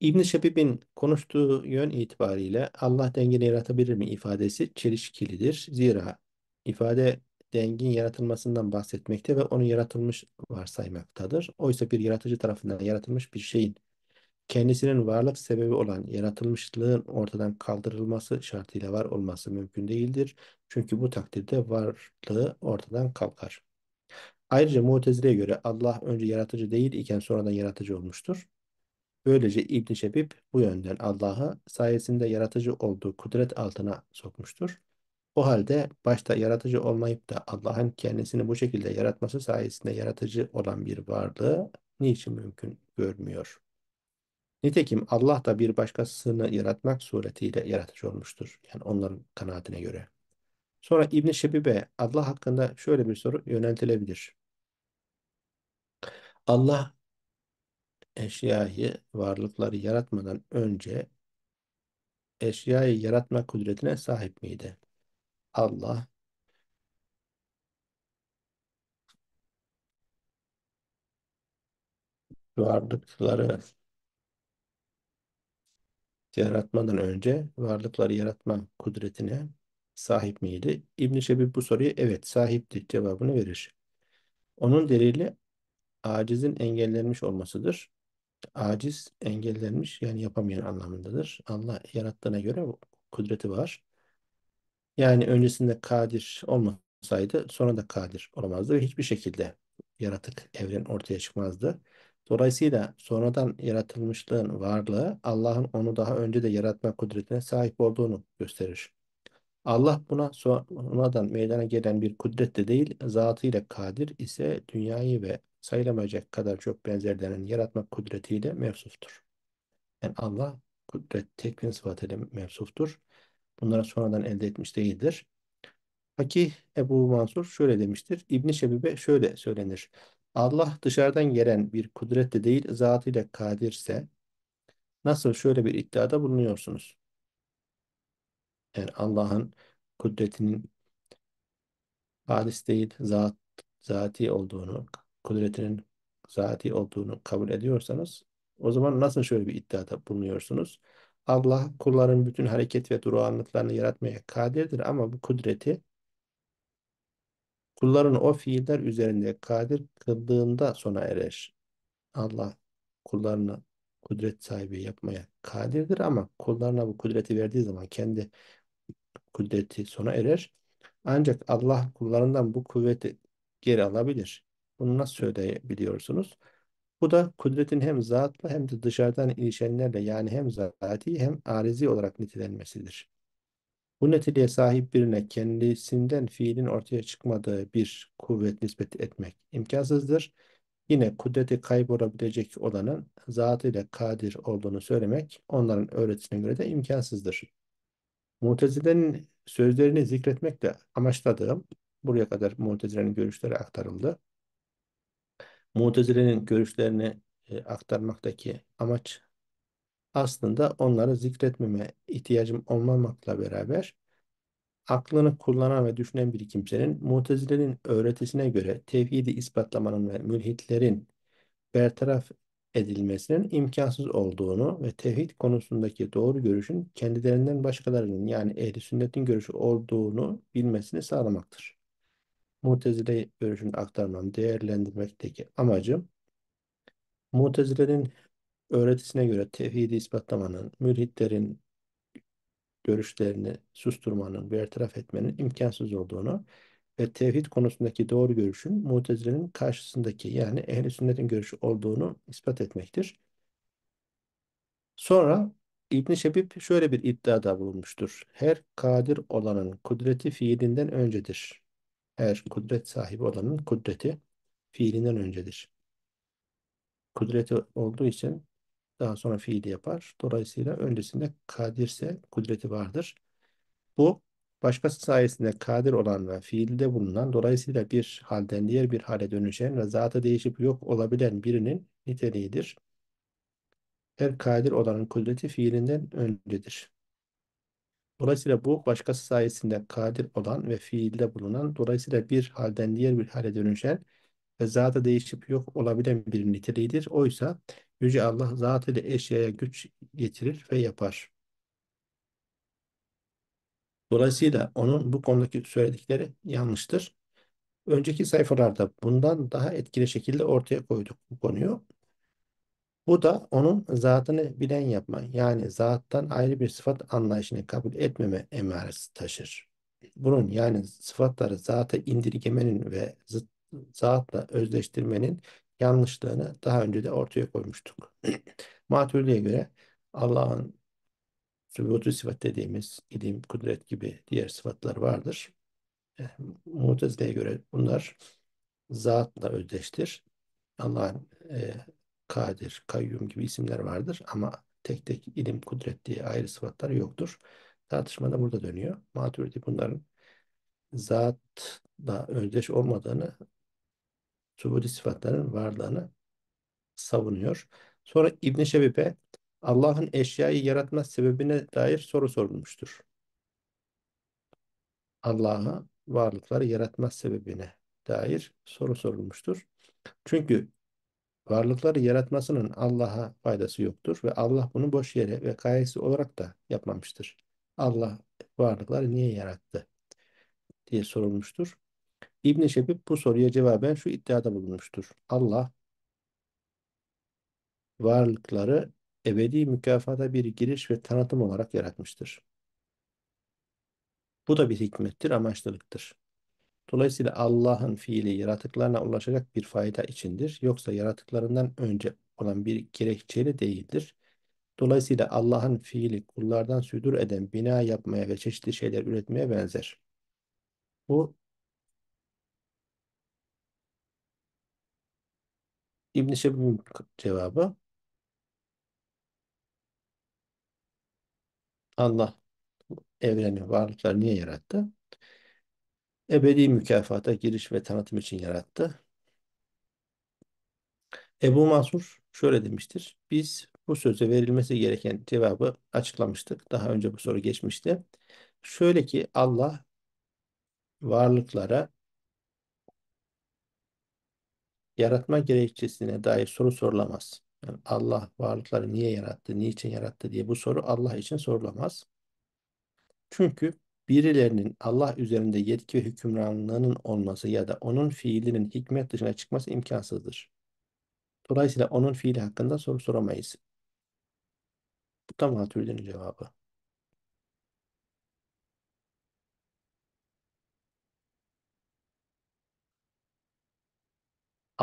İbn Şebib'in konuştuğu yön itibariyle Allah dengini yaratabilir mi ifadesi çelişkilidir. Zira ifade dengin yaratılmasından bahsetmekte ve onu yaratılmış varsaymaktadır. Oysa bir yaratıcı tarafından yaratılmış bir şeyin kendisinin varlık sebebi olan yaratılmışlığın ortadan kaldırılması şartıyla var olması mümkün değildir. Çünkü bu takdirde varlığı ortadan kalkar. Ayrıca Mutezile'ye göre Allah önce yaratıcı değil iken sonradan yaratıcı olmuştur. Böylece İbn Şebib bu yönden Allah'ı sayesinde yaratıcı olduğu kudret altına sokmuştur. O halde başta yaratıcı olmayıp da Allah'ın kendisini bu şekilde yaratması sayesinde yaratıcı olan bir varlığı niçin mümkün görmüyor? Nitekim Allah da bir başkasını yaratmak suretiyle yaratıcı olmuştur. Yani onların kanaatine göre. Sonra İbn Şebib'e Allah hakkında şöyle bir soru yöneltilebilir. Allah eşyayı, varlıkları yaratmadan önce eşyayı yaratma kudretine sahip miydi? Allah varlıkları yaratmadan önce varlıkları yaratma kudretine sahip miydi? İbn Şebib bu soruya evet sahipti cevabını verir. Onun delili acizin engellenmiş olmasıdır. Aciz engellenmiş yani yapamayan anlamındadır. Allah yarattığına göre kudreti var. Yani öncesinde kadir olmasaydı sonra da kadir olamazdı ve hiçbir şekilde yaratık evren ortaya çıkmazdı. Dolayısıyla sonradan yaratılmışlığın varlığı Allah'ın onu daha önce de yaratma kudretine sahip olduğunu gösterir. Allah buna sonradan meydana gelen bir kudret de değil, zatıyla kadir ise dünyayı ve sayılamayacak kadar çok benzerlerinin yaratma kudretiyle mevsuftur. Yani Allah kudret tekvin sıfatıyla mevsuftur. Bunları sonradan elde etmiş değildir. Fakih Ebu Mansur şöyle demiştir. İbn Şebib'e şöyle söylenir. Allah dışarıdan gelen bir kudretle değil zatıyla kadirse nasıl şöyle bir iddiada bulunuyorsunuz? Yani Allah'ın kudretinin hadis değil zat, zati olduğunu, kudretinin zati olduğunu kabul ediyorsanız o zaman nasıl şöyle bir iddiada bulunuyorsunuz? Allah kulların bütün hareket ve durağanlıklarını yaratmaya kadirdir ama bu kudreti kulların o fiiller üzerinde kadir kıldığında sona erer. Allah kullarını kudret sahibi yapmaya kadirdir ama kullarına bu kudreti verdiği zaman kendi kudreti sona erer. Ancak Allah kullarından bu kuvveti geri alabilir. Bunu nasıl söyleyebiliyorsunuz? Bu da kudretin hem zatla hem de dışarıdan ilişenlerle yani hem zati hem arizi olarak nitelenmesidir. Bu niteliğe sahip birine kendisinden fiilin ortaya çıkmadığı bir kuvvet nispet etmek imkansızdır. Yine kudreti kaybolabilecek olanın zatıyla kadir olduğunu söylemek onların öğretisine göre de imkansızdır. Mutezile'nin sözlerini zikretmekle amaçladığım, buraya kadar Mutezile'nin görüşleri aktarıldı. Mutezile'nin görüşlerini e, aktarmaktaki amaç aslında onları zikretmeme ihtiyacım olmamakla beraber aklını kullanan ve düşünen bir kimsenin Mutezile'nin öğretisine göre tevhidi ispatlamanın ve mülhitlerin bertaraf edilmesinin imkansız olduğunu ve tevhid konusundaki doğru görüşün kendilerinden başkalarının yani ehli sünnetin görüşü olduğunu bilmesini sağlamaktır. Mutezile görüşünü aktarmam, değerlendirmekteki amacım Mutezile'nin öğretisine göre tevhidi ispatlamanın, mülhitlerin görüşlerini susturmanın, bertaraf etmenin imkansız olduğunu ve tevhid konusundaki doğru görüşün Mutezile'nin karşısındaki yani ehl sünnetin görüşü olduğunu ispat etmektir. Sonra İbn Şebib şöyle bir iddiada bulunmuştur. Her kadir olanın kudreti fiilinden öncedir. Her kudret sahibi olanın kudreti fiilinden öncedir. Kudreti olduğu için daha sonra fiili yapar. Dolayısıyla öncesinde kadirse kudreti vardır. Bu başkası sayesinde kadir olan ve fiilde bulunan dolayısıyla bir halden diğer bir hale dönüşen ve zatı değişip yok olabilen birinin niteliğidir. Her kadir olanın kudreti fiilinden öncedir. Dolayısıyla bu başkası sayesinde kadir olan ve fiilde bulunan dolayısıyla bir halden diğer bir hale dönüşen ve zatı değişip yok olabilen bir niteliğidir. Oysa Yüce Allah zat ile eşyaya güç getirir ve yapar. Dolayısıyla onun bu konudaki söyledikleri yanlıştır. Önceki sayfalarda bundan daha etkili şekilde ortaya koyduk bu konuyu. Bu da onun zatını bilen yapma, yani zattan ayrı bir sıfat anlayışını kabul etmeme emaresi taşır. Bunun yani sıfatları zata indirgemenin ve zatla özleştirmenin yanlışlığını daha önce de ortaya koymuştuk. Maturidi'ye göre Allah'ın sübutu sıfat dediğimiz ilim, kudret gibi diğer sıfatlar vardır. E, Mutezile'ye göre bunlar zatla özdeştir. Allah'ın e, kadir, kayyum gibi isimler vardır ama tek tek ilim, kudret diye ayrı sıfatları yoktur. Tartışma da burada dönüyor. Maturidi bunların zatla özdeş olmadığını, subudi sıfatların varlığını savunuyor. Sonra İbn Şebibe Allah'ın eşyayı yaratma sebebine dair soru sorulmuştur. Allah'a varlıkları yaratma sebebine dair soru sorulmuştur. Çünkü varlıkları yaratmasının Allah'a faydası yoktur ve Allah bunu boş yere ve gayesi olarak da yapmamıştır. Allah varlıkları niye yarattı diye sorulmuştur. İbn Şebib bu soruya cevaben şu iddiada bulunmuştur. Allah varlıkları ebedi mükafata bir giriş ve tanıtım olarak yaratmıştır. Bu da bir hikmettir, amaçlılıktır. Dolayısıyla Allah'ın fiili yaratıklarına ulaşacak bir fayda içindir. Yoksa yaratıklarından önce olan bir gerekçeli değildir. Dolayısıyla Allah'ın fiili kullardan südür eden bina yapmaya ve çeşitli şeyler üretmeye benzer. Bu İbn Şebib'in cevabı. Allah evreni, varlıkları niye yarattı? Ebedi mükafata giriş ve tanıtım için yarattı. Ebu Mansur şöyle demiştir. Biz bu söze verilmesi gereken cevabı açıklamıştık. Daha önce bu soru geçmişti. Şöyle ki Allah varlıklara yaratma gerekçesine dair soru sorulamaz. Yani Allah varlıkları niye yarattı, niçin yarattı diye bu soru Allah için sorulamaz. Çünkü birilerinin Allah üzerinde yetki ve hükümranlığının olması ya da onun fiilinin hikmet dışına çıkması imkansızdır. Dolayısıyla onun fiili hakkında soru soramayız. Bu da Maturidi'nin cevabı.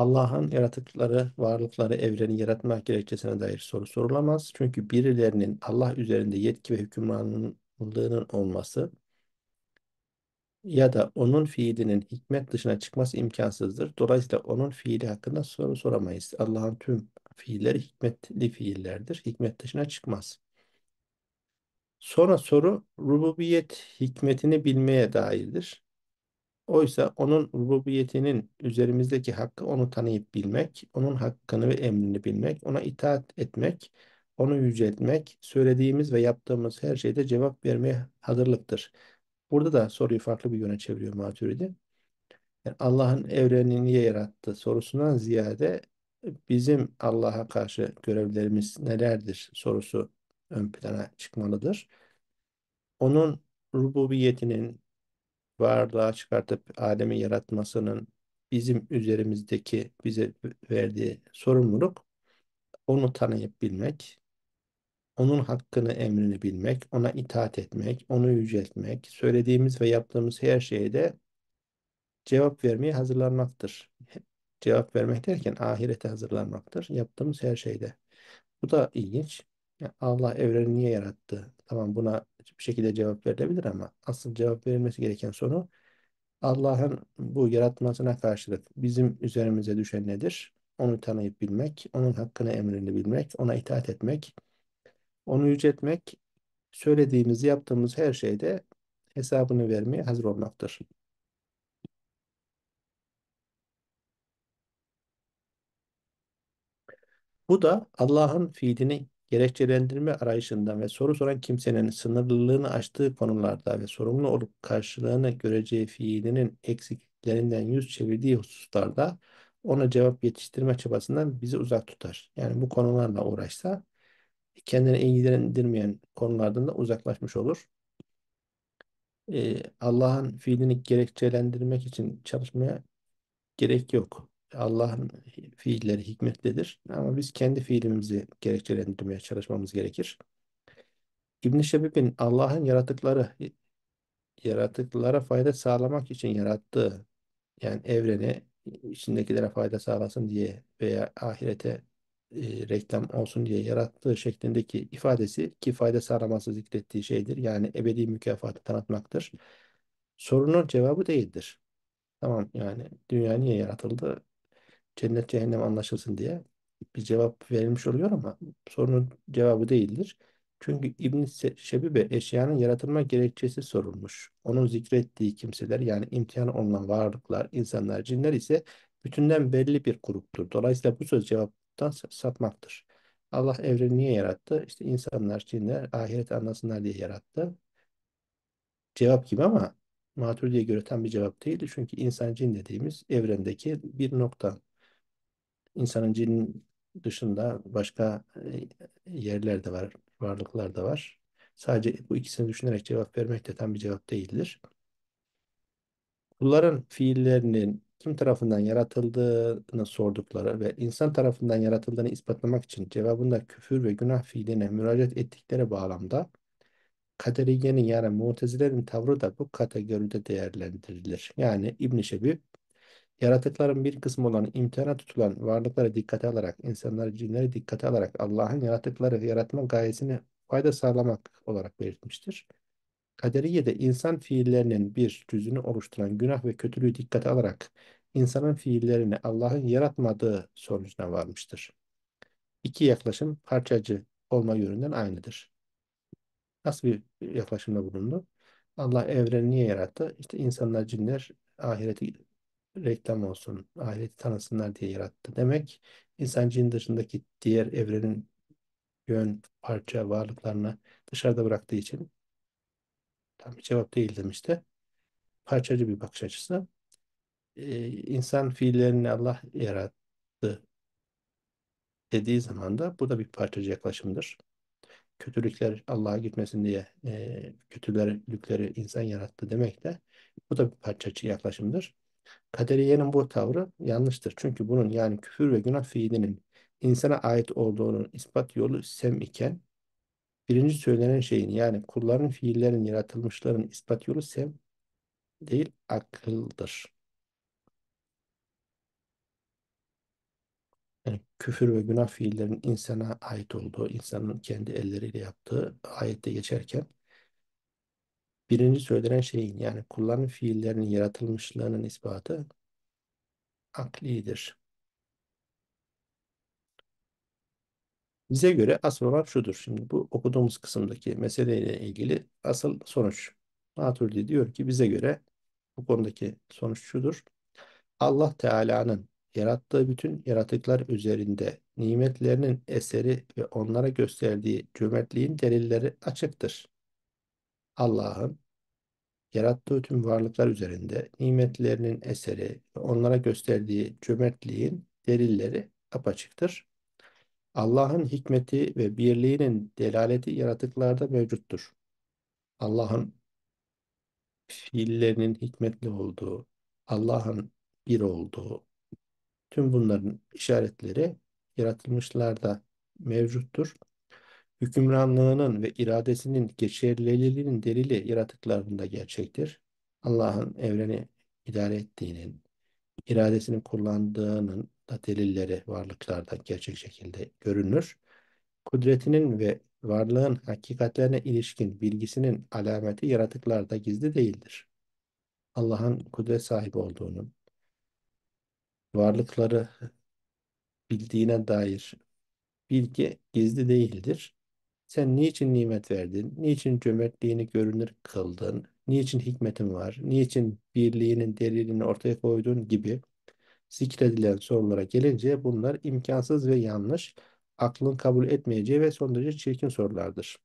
Allah'ın yaratıkları, varlıkları, evreni yaratmak gerekçesine dair soru sorulamaz. Çünkü birilerinin Allah üzerinde yetki ve hükümranlığının olması ya da onun fiilinin hikmet dışına çıkması imkansızdır. Dolayısıyla onun fiili hakkında soru soramayız. Allah'ın tüm fiilleri hikmetli fiillerdir. Hikmet dışına çıkmaz. Sonra soru rububiyet hikmetini bilmeye dairdir. Oysa onun rububiyetinin üzerimizdeki hakkı onu tanıyıp bilmek, onun hakkını ve emrini bilmek, ona itaat etmek, onu yüceltmek, söylediğimiz ve yaptığımız her şeyde cevap vermeye hazırlıktır. Burada da soruyu farklı bir yöne çeviriyor Maturidi. Yani Allah'ın evreni niye yarattı sorusundan ziyade bizim Allah'a karşı görevlerimiz nelerdir sorusu ön plana çıkmalıdır. Onun rububiyetinin varlığa çıkartıp alemi yaratmasının bizim üzerimizdeki bize verdiği sorumluluk onu tanıyıp bilmek, onun hakkını, emrini bilmek, ona itaat etmek, onu yüceltmek, söylediğimiz ve yaptığımız her şeyde cevap vermeye hazırlanmaktır. Cevap vermek derken ahirete hazırlanmaktır. Yaptığımız her şeyde. Bu da ilginç. Allah evreni niye yarattı? Tamam buna bir şekilde cevap verilebilir ama asıl cevap verilmesi gereken soru Allah'ın bu yaratmasına karşılık bizim üzerimize düşen nedir? Onu tanıyıp bilmek, onun hakkını emrini bilmek, ona itaat etmek, onu yüceltmek, söylediğimiz, yaptığımız her şeyde hesabını vermeye hazır olmaktır. Bu da Allah'ın fiilini gerekçelendirme arayışından ve soru soran kimsenin sınırlılığını aştığı konularda ve sorumlu olup karşılığını göreceği fiilinin eksikliklerinden yüz çevirdiği hususlarda ona cevap yetiştirme çabasından bizi uzak tutar. Yani bu konularla uğraşsa kendini ilgilendirmeyen konulardan da uzaklaşmış olur. Ee, Allah'ın fiilini gerekçelendirmek için çalışmaya gerek yok. Allah'ın fiilleri hikmetlidir. Ama biz kendi fiilimizi gerekçelendirmeye çalışmamız gerekir. İbn-i Şebib'in Allah'ın yaratıkları yaratıklara fayda sağlamak için yarattığı yani evreni içindekilere fayda sağlasın diye veya ahirete e, reklam olsun diye yarattığı şeklindeki ifadesi ki fayda sağlaması zikrettiği şeydir. Yani ebedi mükafatı tanıtmaktır. Sorunun cevabı değildir. Tamam yani dünya niye yaratıldı? Cennet cehennem anlaşılsın diye bir cevap verilmiş oluyor ama sorunun cevabı değildir. Çünkü İbn Şebibe eşyanın yaratılma gerekçesi sorulmuş. Onun zikrettiği kimseler yani imtihan olunan varlıklar, insanlar, cinler ise bütünden belli bir gruptur. Dolayısıyla bu söz cevaptan sapmaktır. Allah evreni niye yarattı? İşte insanlar, cinler ahiret anlasınlar diye yarattı. Cevap gibi ama Maturidi'ye göre tam bir cevap değildi. Çünkü insan cin dediğimiz evrendeki bir nokta. İnsanın cinin dışında başka e, yerler de var, varlıklar da var. Sadece bu ikisini düşünerek cevap vermek de tam bir cevap değildir. Kulların fiillerinin kim tarafından yaratıldığını sordukları ve insan tarafından yaratıldığını ispatlamak için cevabında küfür ve günah fiiline müracaat ettikleri bağlamda kaderiyenin yani mutezilerin tavrı da bu kategoride değerlendirilir. Yani İbn-i Şebib Yaratıkların bir kısmı olan imtihana tutulan varlıkları dikkate alarak, insanları, cinleri dikkate alarak Allah'ın yaratıkları yaratma gayesine fayda sağlamak olarak belirtmiştir. Kaderiye de insan fiillerinin bir cüzünü oluşturan günah ve kötülüğü dikkate alarak insanın fiillerini Allah'ın yaratmadığı sonucuna varmıştır. İki yaklaşım parçacı olma yönünden aynıdır. Nasıl bir yaklaşımda bulundu? Allah evreni niye yarattı? İşte insanlar, cinler ahireti reklam olsun, ahireti tanısınlar diye yarattı. Demek insan cin dışındaki diğer evrenin yön, parça, varlıklarını dışarıda bıraktığı için tam bir cevap değil demişti. Parçacı bir bakış açısı. Ee, insan fiillerini Allah yarattı dediği zaman da bu da bir parçacı yaklaşımdır. Kötülükler Allah'a gitmesin diye e, kötülükleri insan yarattı demek de bu da bir parçacı yaklaşımdır. Kaderiyenin bu tavrı yanlıştır. Çünkü bunun yani küfür ve günah fiilinin insana ait olduğunun ispat yolu sem iken birinci söylenen şeyin yani kulların fiillerin yaratılmışların ispat yolu sem değil akıldır. Yani küfür ve günah fiillerin insana ait olduğu, insanın kendi elleriyle yaptığı ayette geçerken birinci söylenen şeyin yani kulların fiillerinin yaratılmışlığının ispatı aklidir. Bize göre asıl olan şudur. Şimdi bu okuduğumuz kısımdaki meseleyle ilgili asıl sonuç. Maturidi diyor ki bize göre bu konudaki sonuç şudur. Allah Teala'nın yarattığı bütün yaratıklar üzerinde nimetlerinin eseri ve onlara gösterdiği cömertliğin delilleri açıktır. Allah'ın yarattığı tüm varlıklar üzerinde nimetlerinin eseri ve onlara gösterdiği cömertliğin delilleri apaçıktır. Allah'ın hikmeti ve birliğinin delaleti yaratıklarda mevcuttur. Allah'ın fiillerinin hikmetli olduğu, Allah'ın bir olduğu, tüm bunların işaretleri yaratılmışlarda mevcuttur. Hükümranlığının ve iradesinin geçerliliğinin delili yaratıklarında gerçektir. Allah'ın evreni idare ettiğinin, iradesini kullandığının da delilleri varlıklarda gerçek şekilde görünür. Kudretinin ve varlığın hakikatlerine ilişkin bilgisinin alameti yaratıklarda gizli değildir. Allah'ın kudret sahibi olduğunun, varlıkları bildiğine dair bilgi gizli değildir. Sen niçin nimet verdin? Niçin cömertliğini görünür kıldın? Niçin hikmetin var? Niçin birliğinin delilini ortaya koydun gibi zikredilen sorulara gelince bunlar imkansız ve yanlış, aklın kabul etmeyeceği ve son derece çirkin sorulardır.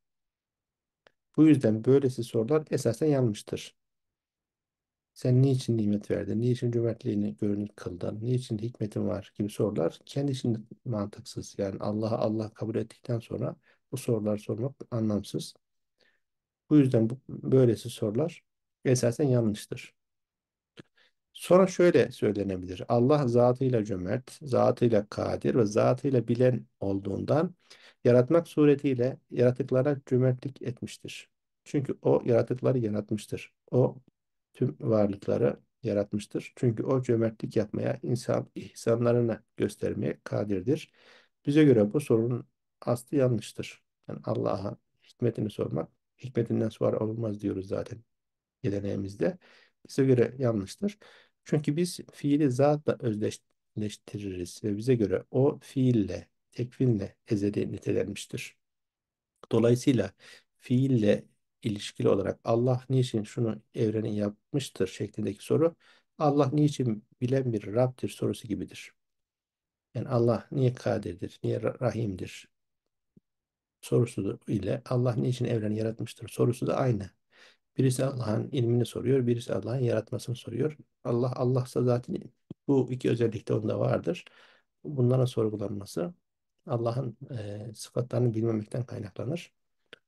Bu yüzden böylesi sorular esasen yanlıştır. Sen niçin nimet verdin? Niçin cömertliğini görünür kıldın? Niçin hikmetin var gibi sorular kendi içinde mantıksız. Yani Allah'a Allah kabul ettikten sonra bu sorular sormak anlamsız. Bu yüzden bu, böylesi sorular esasen yanlıştır. Sonra şöyle söylenebilir. Allah zatıyla cömert, zatıyla kadir ve zatıyla bilen olduğundan yaratmak suretiyle yaratıklara cömertlik etmiştir. Çünkü o yaratıkları yaratmıştır. O tüm varlıkları yaratmıştır. Çünkü o cömertlik yapmaya, insan ihsanlarını göstermeye kadirdir. Bize göre bu sorunun aslı yanlıştır. Yani Allah'a hikmetini sormak, hikmetinden sonra olmaz diyoruz zaten geleneğimizde. Bize göre yanlıştır. Çünkü biz fiili zatla özdeşleştiririz ve bize göre o fiille, tekvinle ezeli nitelenmiştir. Dolayısıyla fiille ilişkili olarak Allah niçin şunu evreni yapmıştır şeklindeki soru Allah niçin bilen bir Rab'dir sorusu gibidir. Yani Allah niye kadirdir, niye rahimdir sorusu ile Allah niçin evreni yaratmıştır sorusu da aynı. Birisi Allah'ın ilmini soruyor, birisi Allah'ın yaratmasını soruyor. Allah Allah'sa zaten bu iki özellik de onda vardır. Bunların sorgulanması Allah'ın e, sıfatlarını bilmemekten kaynaklanır.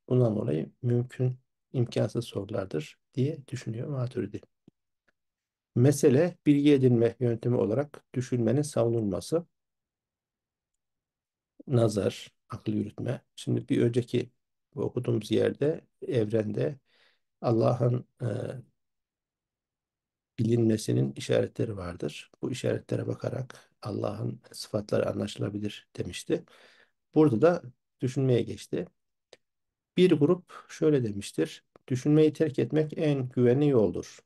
Bundan dolayı mümkün, imkansız sorulardır diye düşünüyor Maturidi. Mesele bilgi edinme yöntemi olarak düşünmenin savunulması, nazar, akıl yürütme. Şimdi bir önceki okuduğumuz yerde, evrende Allah'ın e, bilinmesinin işaretleri vardır. Bu işaretlere bakarak Allah'ın sıfatları anlaşılabilir demişti. Burada da düşünmeye geçti. Bir grup şöyle demiştir. Düşünmeyi terk etmek en güvenli yoldur.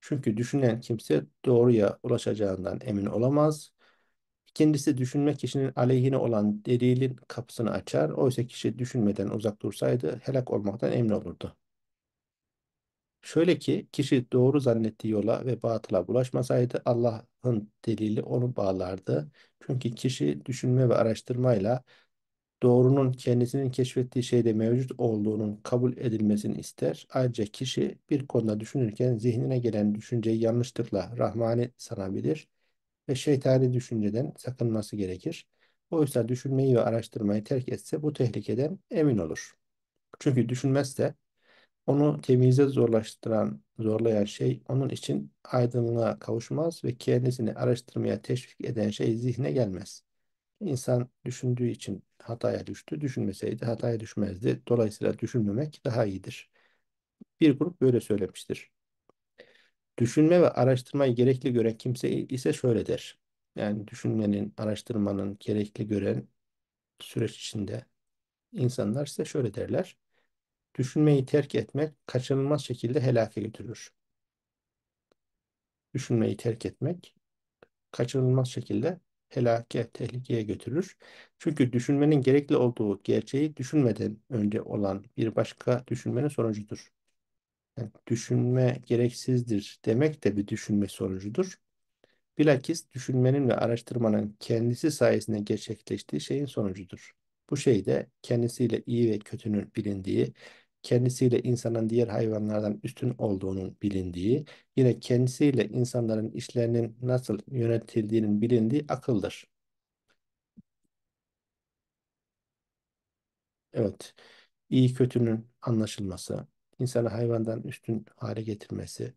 Çünkü düşünen kimse doğruya ulaşacağından emin olamaz. İkincisi düşünmek kişinin aleyhine olan delilin kapısını açar. Oysa kişi düşünmeden uzak dursaydı helak olmaktan emin olurdu. Şöyle ki kişi doğru zannettiği yola ve batıla bulaşmasaydı Allah'ın delili onu bağlardı. Çünkü kişi düşünme ve araştırmayla doğrunun kendisinin keşfettiği şeyde mevcut olduğunun kabul edilmesini ister. Ayrıca kişi bir konuda düşünürken zihnine gelen düşünceyi yanlışlıkla rahmani sanabilir ve şeytani düşünceden sakınması gerekir. Oysa düşünmeyi ve araştırmayı terk etse bu tehlikeden emin olur. Çünkü düşünmezse onu temize zorlaştıran, zorlayan şey onun için aydınlığa kavuşmaz ve kendisini araştırmaya teşvik eden şey zihne gelmez. İnsan düşündüğü için hataya düştü. Düşünmeseydi hataya düşmezdi. Dolayısıyla düşünmemek daha iyidir. Bir grup böyle söylemiştir. Düşünme ve araştırmayı gerekli gören kimse ise şöyle der. Yani düşünmenin, araştırmanın gerekli gören süreç içinde insanlar ise şöyle derler. Düşünmeyi terk etmek kaçınılmaz şekilde helake götürür. Düşünmeyi terk etmek kaçınılmaz şekilde helake, tehlikeye götürür. Çünkü düşünmenin gerekli olduğu gerçeği düşünmeden önce olan bir başka düşünmenin sonucudur. Yani düşünme gereksizdir demek de bir düşünme sonucudur. Bilakis düşünmenin ve araştırmanın kendisi sayesinde gerçekleştiği şeyin sonucudur. Bu şey de kendisiyle iyi ve kötünün bilindiği, kendisiyle insanın diğer hayvanlardan üstün olduğunun bilindiği, yine kendisiyle insanların işlerinin nasıl yönetildiğinin bilindiği akıldır. Evet, iyi kötünün anlaşılması, insanı hayvandan üstün hale getirmesi,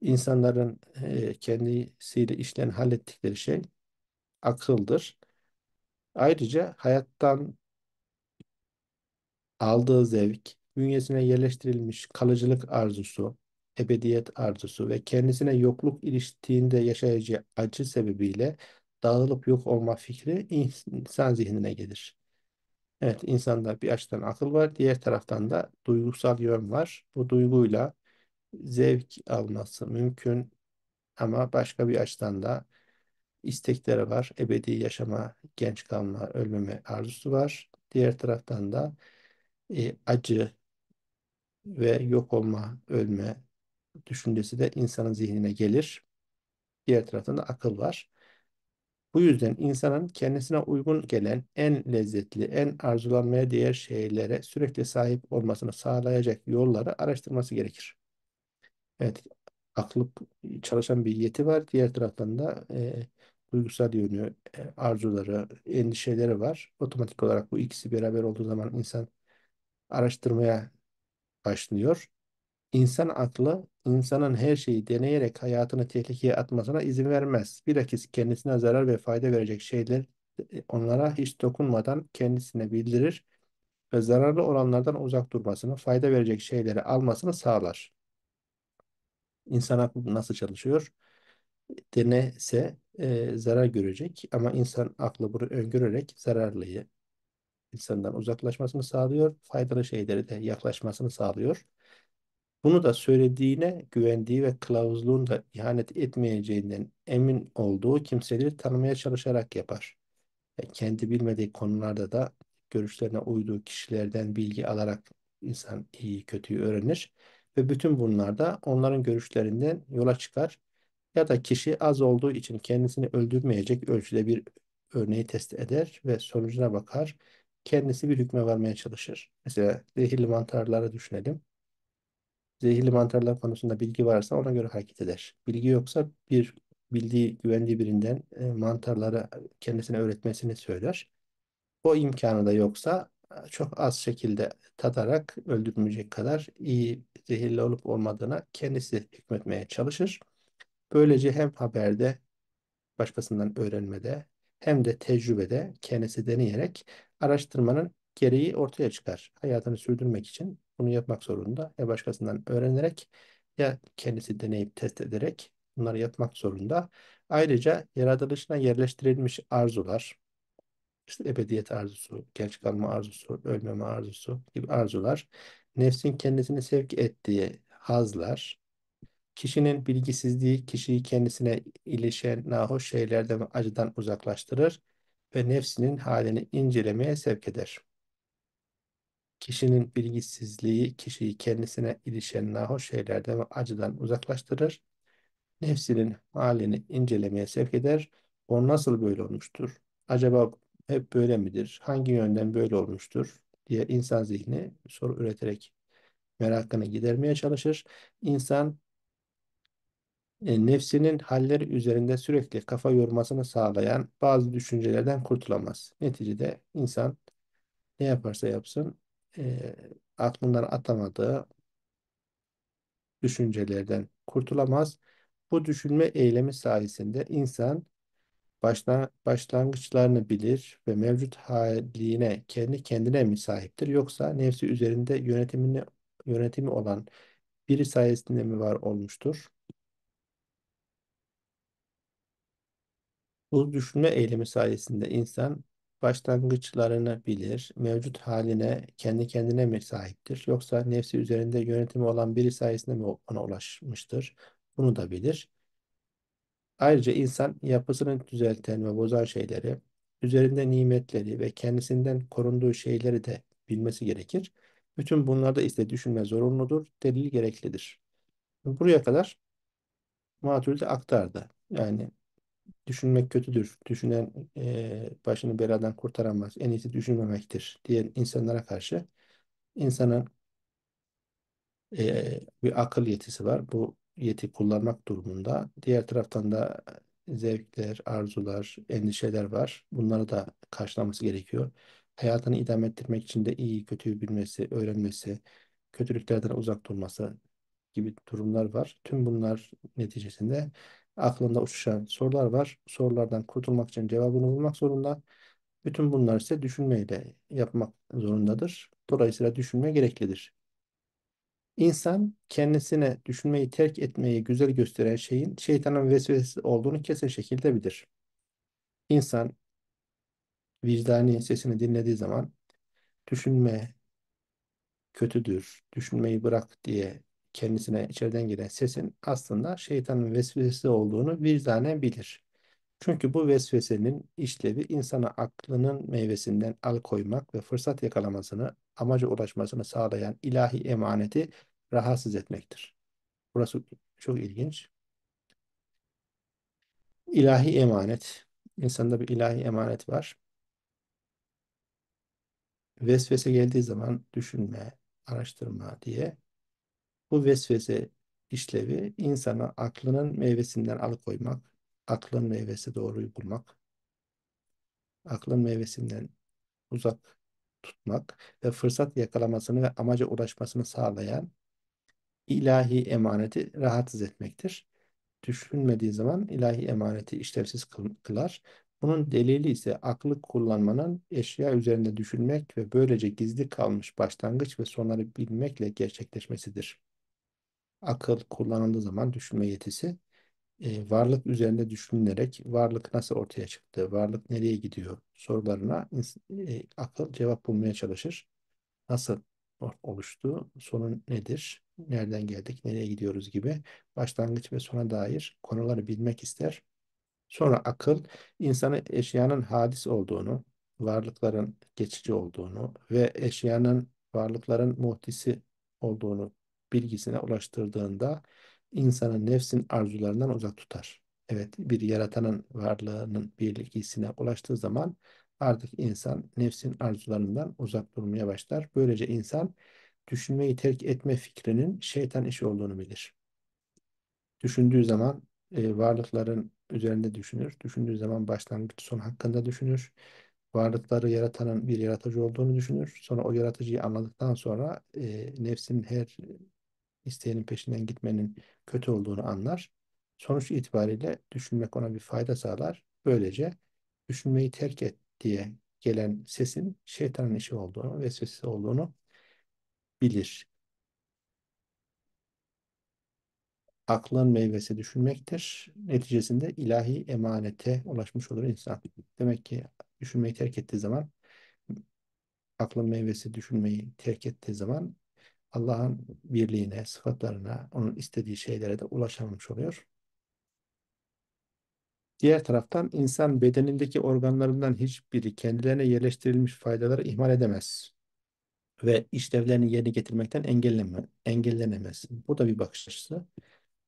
insanların e, kendisiyle işlerini hallettikleri şey akıldır. Ayrıca hayattan aldığı zevk, bünyesine yerleştirilmiş kalıcılık arzusu, ebediyet arzusu ve kendisine yokluk iliştiğinde yaşayacağı acı sebebiyle dağılıp yok olma fikri insan zihnine gelir. Evet, insanda bir açıdan akıl var, diğer taraftan da duygusal yön var. Bu duyguyla zevk alması mümkün ama başka bir açıdan da istekleri var. Ebedi yaşama, genç kalma, ölmeme arzusu var. Diğer taraftan da e, acı ve yok olma, ölme düşüncesi de insanın zihnine gelir. Diğer taraftan da akıl var. Bu yüzden insanın kendisine uygun gelen en lezzetli, en arzulanmaya değer şeylere sürekli sahip olmasını sağlayacak yolları araştırması gerekir. Evet, aklı çalışan bir yeti var. Diğer taraftan da e, duygusal yönü, e, arzuları, endişeleri var. Otomatik olarak bu ikisi beraber olduğu zaman insan araştırmaya başlıyor. İnsan aklı insanın her şeyi deneyerek hayatını tehlikeye atmasına izin vermez. Bilakis kendisine zarar ve fayda verecek şeyler e, onlara hiç dokunmadan kendisine bildirir ve zararlı olanlardan uzak durmasını, fayda verecek şeyleri almasını sağlar. İnsan aklı nasıl çalışıyor? Denese e, zarar görecek ama insan aklı bunu öngörerek zararlıyı insandan uzaklaşmasını sağlıyor, faydalı şeyleri de yaklaşmasını sağlıyor. Bunu da söylediğine güvendiği ve kılavuzluğun da ihanet etmeyeceğinden emin olduğu kimseleri tanımaya çalışarak yapar. Yani kendi bilmediği konularda da görüşlerine uyduğu kişilerden bilgi alarak insan iyi kötüyü öğrenir ve bütün bunlarda onların görüşlerinden yola çıkar ya da kişi az olduğu için kendisini öldürmeyecek ölçüde bir örneği test eder ve sonucuna bakar. Kendisi bir hükme varmaya çalışır. Mesela zehirli mantarları düşünelim. Zehirli mantarlar konusunda bilgi varsa ona göre hareket eder. Bilgi yoksa bir bildiği, güvendiği birinden e, mantarları kendisine öğretmesini söyler. O imkanı da yoksa e, çok az şekilde tadarak öldürmeyecek kadar iyi zehirli olup olmadığına kendisi hükmetmeye çalışır. Böylece hem haberde başkasından öğrenmede hem de tecrübede kendisi deneyerek araştırmanın gereği ortaya çıkar. Hayatını sürdürmek için bunu yapmak zorunda. Ya başkasından öğrenerek ya kendisi deneyip test ederek bunları yapmak zorunda. Ayrıca yaratılışına yerleştirilmiş arzular, işte ebediyet arzusu, genç kalma arzusu, ölmeme arzusu gibi arzular, nefsin kendisini sevk ettiği hazlar, kişinin bilgisizliği kişiyi kendisine ilişen nahoş şeylerden ve acıdan uzaklaştırır ve nefsinin halini incelemeye sevk eder. Kişinin bilgisizliği kişiyi kendisine ilişen nahoş şeylerden ve acıdan uzaklaştırır. Nefsinin halini incelemeye sevk eder. O nasıl böyle olmuştur? Acaba hep böyle midir? Hangi yönden böyle olmuştur? diye insan zihni soru üreterek merakını gidermeye çalışır. İnsan e, nefsinin halleri üzerinde sürekli kafa yormasını sağlayan bazı düşüncelerden kurtulamaz. Neticede insan ne yaparsa yapsın e, aklından atamadığı düşüncelerden kurtulamaz. Bu düşünme eylemi sayesinde insan başla, başlangıçlarını bilir ve mevcut haline kendi kendine mi sahiptir yoksa nefsi üzerinde yönetimini yönetimi olan biri sayesinde mi var olmuştur? Bu düşünme eylemi sayesinde insan başlangıçlarını bilir, mevcut haline kendi kendine mi sahiptir, yoksa nefsi üzerinde yönetimi olan biri sayesinde mi ona ulaşmıştır? Bunu da bilir. Ayrıca insan yapısını düzelten ve bozan şeyleri, üzerinde nimetleri ve kendisinden korunduğu şeyleri de bilmesi gerekir. Bütün bunlarda ise düşünme zorunludur, delil gereklidir. Buraya kadar Maturidi aktardı. Yani düşünmek kötüdür. Düşünen e, başını beladan kurtaramaz. En iyisi düşünmemektir diyen insanlara karşı insanın e, bir akıl yetisi var. Bu yeti kullanmak durumunda. Diğer taraftan da zevkler, arzular, endişeler var. Bunları da karşılaması gerekiyor. Hayatını idame ettirmek için de iyi, kötüyü bilmesi, öğrenmesi, kötülüklerden uzak durması gibi durumlar var. Tüm bunlar neticesinde aklında uçuşan sorular var. Sorulardan kurtulmak için cevabını bulmak zorunda. Bütün bunlar ise düşünmeyle yapmak zorundadır. Dolayısıyla düşünme gereklidir. İnsan kendisine düşünmeyi terk etmeyi güzel gösteren şeyin şeytanın vesvesesi olduğunu kesin şekilde bilir. İnsan vicdani sesini dinlediği zaman düşünme kötüdür, düşünmeyi bırak diye kendisine içeriden gelen sesin aslında şeytanın vesvesesi olduğunu vicdanen bilir. Çünkü bu vesvesenin işlevi insana aklının meyvesinden alıkoymak ve fırsat yakalamasını, amaca ulaşmasını sağlayan ilahi emaneti rahatsız etmektir. Burası çok ilginç. İlahi emanet. İnsanda bir ilahi emanet var. Vesvese geldiği zaman düşünme, araştırma diye bu vesvese işlevi insana aklının meyvesinden alıkoymak, aklın meyvesi doğruyu bulmak, aklın meyvesinden uzak tutmak ve fırsat yakalamasını ve amaca ulaşmasını sağlayan ilahi emaneti rahatsız etmektir. Düşünmediği zaman ilahi emaneti işlevsiz kılar. Bunun delili ise aklı kullanmanın eşya üzerinde düşünmek ve böylece gizli kalmış başlangıç ve sonları bilmekle gerçekleşmesidir. Akıl kullanıldığı zaman düşünme yetisi e, varlık üzerinde düşünülerek varlık nasıl ortaya çıktı, varlık nereye gidiyor sorularına e, akıl cevap bulmaya çalışır. Nasıl oluştu, sonu nedir, nereden geldik, nereye gidiyoruz gibi başlangıç ve sona dair konuları bilmek ister. Sonra akıl insanı eşyanın hadis olduğunu, varlıkların geçici olduğunu ve eşyanın varlıkların muhtisi olduğunu bilgisine ulaştırdığında insanın nefsin arzularından uzak tutar. Evet, bir yaratanın varlığının bilgisine ulaştığı zaman artık insan nefsin arzularından uzak durmaya başlar. Böylece insan düşünmeyi terk etme fikrinin şeytan işi olduğunu bilir. Düşündüğü zaman e, varlıkların üzerinde düşünür. Düşündüğü zaman başlangıç son hakkında düşünür. Varlıkları yaratanın bir yaratıcı olduğunu düşünür. Sonra o yaratıcıyı anladıktan sonra e, nefsin her isteğinin peşinden gitmenin kötü olduğunu anlar. Sonuç itibariyle düşünmek ona bir fayda sağlar. Böylece düşünmeyi terk et diye gelen sesin şeytanın işi olduğunu, vesvesesi olduğunu bilir. Aklın meyvesi düşünmektir. Neticesinde ilahi emanete ulaşmış olur insan. Demek ki düşünmeyi terk ettiği zaman aklın meyvesi düşünmeyi terk ettiği zaman Allah'ın birliğine, sıfatlarına, onun istediği şeylere de ulaşamamış oluyor. Diğer taraftan insan bedenindeki organlarından hiçbiri kendilerine yerleştirilmiş faydaları ihmal edemez ve işlevlerini yerine getirmekten engelleme, engellenemez. Bu da bir bakış açısı.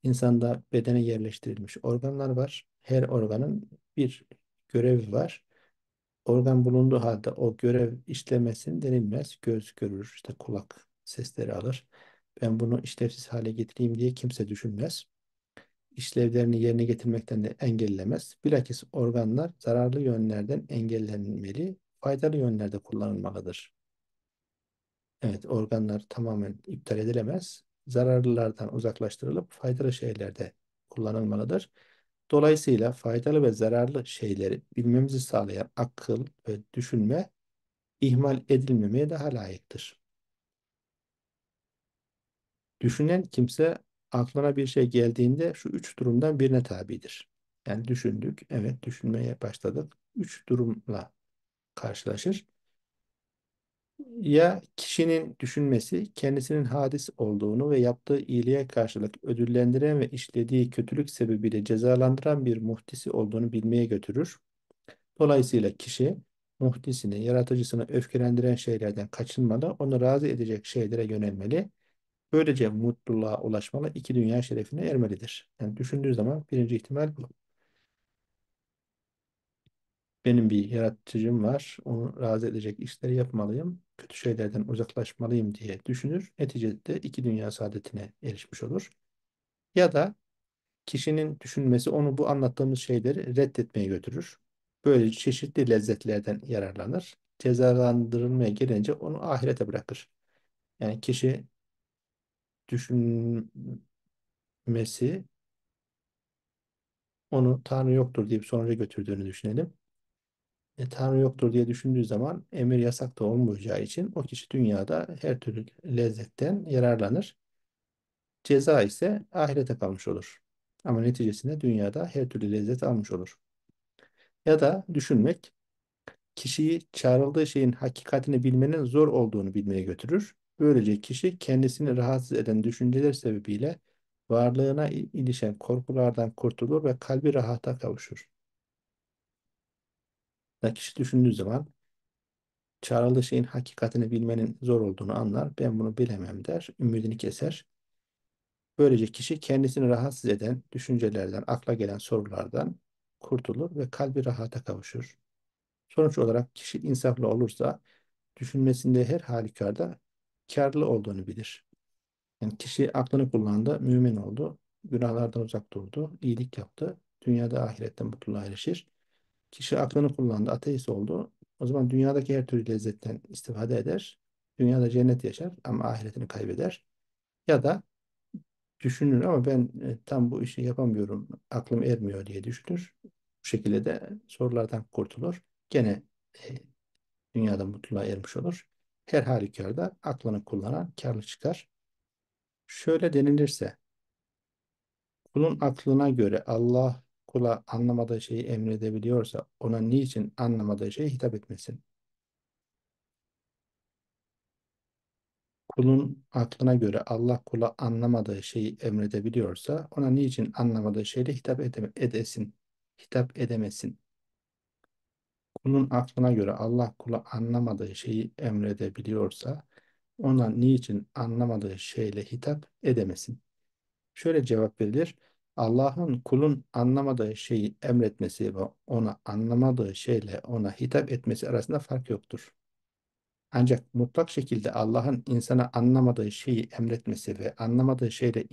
İnsanda bedene yerleştirilmiş organlar var. Her organın bir görevi var. Organ bulunduğu halde o görev işlemesin denilmez. Göz görür, işte kulak sesleri alır. Ben bunu işlevsiz hale getireyim diye kimse düşünmez. İşlevlerini yerine getirmekten de engellemez. Bilakis organlar zararlı yönlerden engellenmeli, faydalı yönlerde kullanılmalıdır. Evet, organlar tamamen iptal edilemez. Zararlılardan uzaklaştırılıp faydalı şeylerde kullanılmalıdır. Dolayısıyla faydalı ve zararlı şeyleri bilmemizi sağlayan akıl ve düşünme ihmal edilmemeye daha layıktır. Düşünen kimse aklına bir şey geldiğinde şu üç durumdan birine tabidir. Yani düşündük, evet düşünmeye başladık. Üç durumla karşılaşır. Ya kişinin düşünmesi kendisinin hadis olduğunu ve yaptığı iyiliğe karşılık ödüllendiren ve işlediği kötülük sebebiyle cezalandıran bir muhtisi olduğunu bilmeye götürür. Dolayısıyla kişi muhtisini, yaratıcısını öfkelendiren şeylerden kaçınmalı, onu razı edecek şeylere yönelmeli Böylece mutluluğa ulaşmalı, iki dünya şerefine ermelidir. Yani düşündüğü zaman birinci ihtimal bu. Benim bir yaratıcım var. Onu razı edecek işleri yapmalıyım. Kötü şeylerden uzaklaşmalıyım diye düşünür. Neticede iki dünya saadetine erişmiş olur. Ya da kişinin düşünmesi onu bu anlattığımız şeyleri reddetmeye götürür. Böyle çeşitli lezzetlerden yararlanır. Cezalandırılmaya gelince onu ahirete bırakır. Yani kişi düşünmesi onu Tanrı yoktur bir sonuca götürdüğünü düşünelim. E, Tanrı yoktur diye düşündüğü zaman emir yasak da olmayacağı için o kişi dünyada her türlü lezzetten yararlanır. Ceza ise ahirete kalmış olur. Ama neticesinde dünyada her türlü lezzet almış olur. Ya da düşünmek kişiyi çağrıldığı şeyin hakikatini bilmenin zor olduğunu bilmeye götürür. Böylece kişi kendisini rahatsız eden düşünceler sebebiyle varlığına il- ilişen korkulardan kurtulur ve kalbi rahata kavuşur. Da kişi düşündüğü zaman çağrıldığı şeyin hakikatini bilmenin zor olduğunu anlar. Ben bunu bilemem der, ümidini keser. Böylece kişi kendisini rahatsız eden düşüncelerden, akla gelen sorulardan kurtulur ve kalbi rahata kavuşur. Sonuç olarak kişi insaflı olursa düşünmesinde her halükarda karlı olduğunu bilir. Yani kişi aklını kullandı, mümin oldu, günahlardan uzak durdu, iyilik yaptı, dünyada ahirette mutluluğa erişir. Kişi aklını kullandı, ateist oldu. O zaman dünyadaki her türlü lezzetten istifade eder. Dünyada cennet yaşar ama ahiretini kaybeder. Ya da düşünür ama ben e, tam bu işi yapamıyorum, aklım ermiyor diye düşünür. Bu şekilde de sorulardan kurtulur. Gene e, dünyada mutluluğa ermiş olur. Her halükarda aklını kullanan karlı çıkar. Şöyle denilirse, kulun aklına göre Allah kula anlamadığı şeyi emredebiliyorsa ona niçin anlamadığı şeye hitap etmesin? Kulun aklına göre Allah kula anlamadığı şeyi emredebiliyorsa ona niçin anlamadığı şeyle hitap edeme, edesin, hitap edemesin? Kulun aklına göre Allah kula anlamadığı şeyi emredebiliyorsa ona niçin anlamadığı şeyle hitap edemesin? Şöyle cevap verilir. Allah'ın kulun anlamadığı şeyi emretmesi ve ona anlamadığı şeyle ona hitap etmesi arasında fark yoktur. Ancak mutlak şekilde Allah'ın insana anlamadığı şeyi emretmesi ve anlamadığı şeyle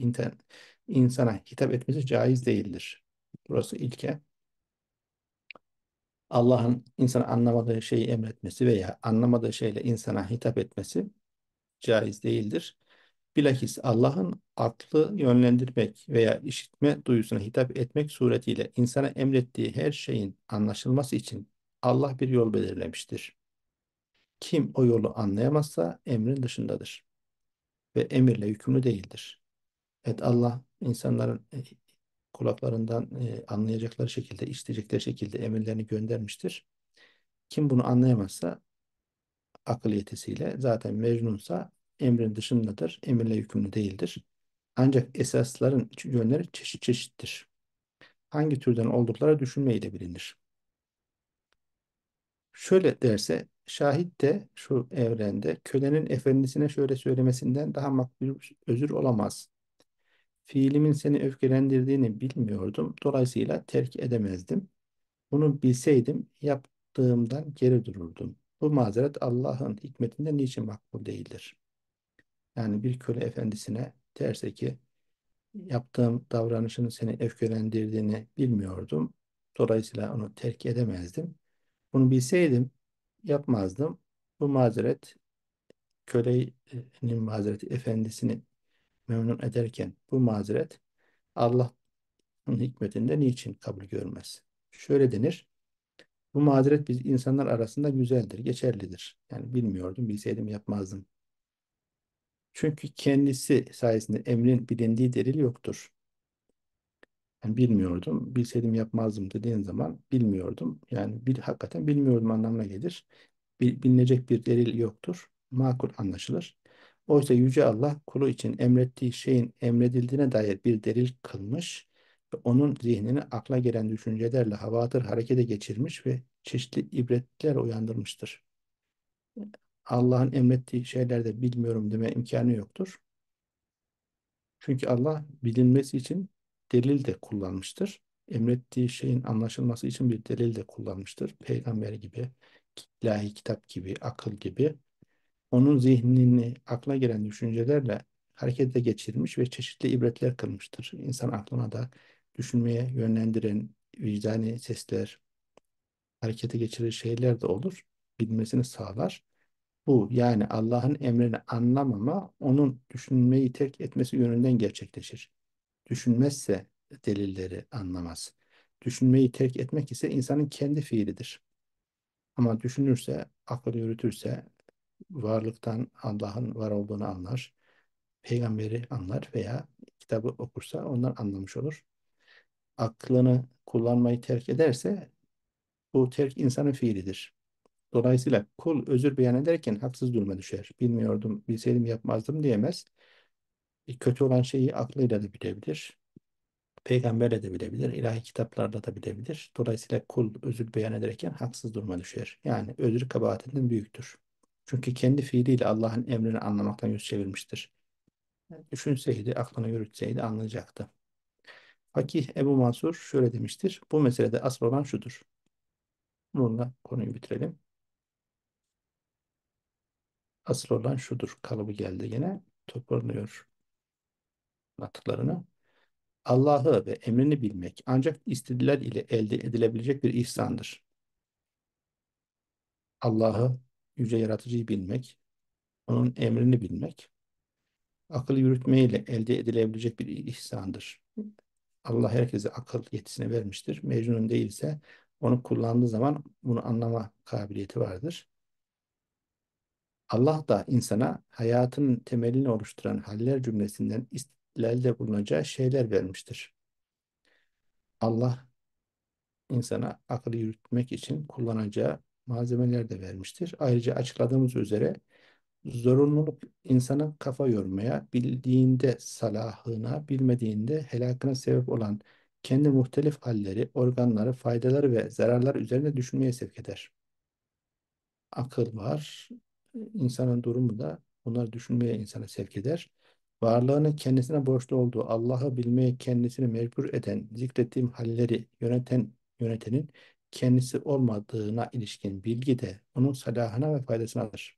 insana hitap etmesi caiz değildir. Burası ilke. Allah'ın insana anlamadığı şeyi emretmesi veya anlamadığı şeyle insana hitap etmesi caiz değildir. Bilakis Allah'ın aklı yönlendirmek veya işitme duyusuna hitap etmek suretiyle insana emrettiği her şeyin anlaşılması için Allah bir yol belirlemiştir. Kim o yolu anlayamazsa emrin dışındadır ve emirle yükümlü değildir. Evet Allah insanların kulaklarından e, anlayacakları şekilde, işleyecekleri şekilde emirlerini göndermiştir. Kim bunu anlayamazsa akıl yetisiyle zaten mecnunsa emrin dışındadır, emirle yükümlü değildir. Ancak esasların yönleri çeşit çeşittir. Hangi türden oldukları düşünmeyle bilinir. Şöyle derse, şahit de şu evrende kölenin efendisine şöyle söylemesinden daha makbul özür olamaz. Fiilimin seni öfkelendirdiğini bilmiyordum. Dolayısıyla terk edemezdim. Bunu bilseydim yaptığımdan geri dururdum. Bu mazeret Allah'ın hikmetinde niçin makbul değildir? Yani bir köle efendisine derse ki yaptığım davranışın seni öfkelendirdiğini bilmiyordum. Dolayısıyla onu terk edemezdim. Bunu bilseydim yapmazdım. Bu mazeret kölenin mazereti efendisini memnun ederken bu mazeret Allah'ın hikmetinde niçin kabul görmez? Şöyle denir. Bu mazeret biz insanlar arasında güzeldir, geçerlidir. Yani bilmiyordum, bilseydim yapmazdım. Çünkü kendisi sayesinde emrin bilindiği delil yoktur. Yani bilmiyordum, bilseydim yapmazdım dediğin zaman bilmiyordum. Yani bir, hakikaten bilmiyordum anlamına gelir. Bil- bilinecek bir delil yoktur. Makul anlaşılır. Oysa Yüce Allah kulu için emrettiği şeyin emredildiğine dair bir delil kılmış ve onun zihnini akla gelen düşüncelerle havadır harekete geçirmiş ve çeşitli ibretler uyandırmıştır. Allah'ın emrettiği şeylerde bilmiyorum deme imkanı yoktur. Çünkü Allah bilinmesi için delil de kullanmıştır. emrettiği şeyin anlaşılması için bir delil de kullanmıştır. Peygamber gibi, ilahi kitap gibi, akıl gibi. Onun zihnini akla gelen düşüncelerle harekete geçirmiş ve çeşitli ibretler kılmıştır. İnsan aklına da düşünmeye yönlendiren vicdani sesler, harekete geçirir şeyler de olur. Bilmesini sağlar. Bu yani Allah'ın emrini anlamama onun düşünmeyi terk etmesi yönünden gerçekleşir. Düşünmezse delilleri anlamaz. Düşünmeyi terk etmek ise insanın kendi fiilidir. Ama düşünürse, akıl yürütürse varlıktan Allah'ın var olduğunu anlar, peygamberi anlar veya kitabı okursa ondan anlamış olur. Aklını kullanmayı terk ederse bu terk insanın fiilidir. Dolayısıyla kul özür beyan ederken haksız duruma düşer. Bilmiyordum, bilseydim yapmazdım diyemez. E, kötü olan şeyi aklıyla da bilebilir. Peygamberle de bilebilir. ilahi kitaplarla da bilebilir. Dolayısıyla kul özür beyan ederken haksız duruma düşer. Yani özür kabahatinden büyüktür. Çünkü kendi fiiliyle Allah'ın emrini anlamaktan yüz çevirmiştir. Düşünseydi, aklına yürütseydi anlayacaktı. Fakih Ebu Mansur şöyle demiştir. Bu meselede asıl olan şudur. Bununla konuyu bitirelim. Asıl olan şudur. Kalıbı geldi yine. Toparlıyor anlattıklarını. Allah'ı ve emrini bilmek ancak istediler ile elde edilebilecek bir ihsandır. Allah'ı, yüce yaratıcıyı bilmek, onun emrini bilmek, akıl yürütmeyle elde edilebilecek bir ihsandır. Allah herkese akıl yetisini vermiştir. Mecnun değilse onu kullandığı zaman bunu anlama kabiliyeti vardır. Allah da insana hayatın temelini oluşturan haller cümlesinden istidlalde bulunacağı şeyler vermiştir. Allah insana akıl yürütmek için kullanacağı malzemeler de vermiştir. Ayrıca açıkladığımız üzere zorunluluk insana kafa yormaya, bildiğinde salahına, bilmediğinde helakına sebep olan kendi muhtelif halleri, organları, faydaları ve zararlar üzerine düşünmeye sevk eder. Akıl var, insanın durumu da bunları düşünmeye insana sevk eder. Varlığının kendisine borçlu olduğu Allah'ı bilmeye kendisini mecbur eden, zikrettiğim halleri yöneten yönetenin kendisi olmadığına ilişkin bilgi de onun salahına ve faydasınadır.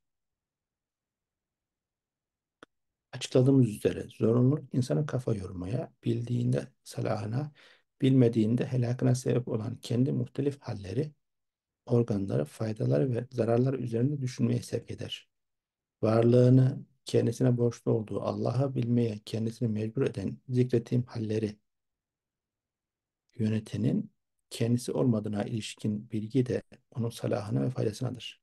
Açıkladığımız üzere zorunluluk insanın kafa yormaya, bildiğinde salahına, bilmediğinde helakına sebep olan kendi muhtelif halleri, organları, faydaları ve zararları üzerinde düşünmeye sevk eder. Varlığını kendisine borçlu olduğu Allah'ı bilmeye kendisini mecbur eden zikrettiğim halleri yönetenin kendisi olmadığına ilişkin bilgi de onun salahına ve faydasınadır.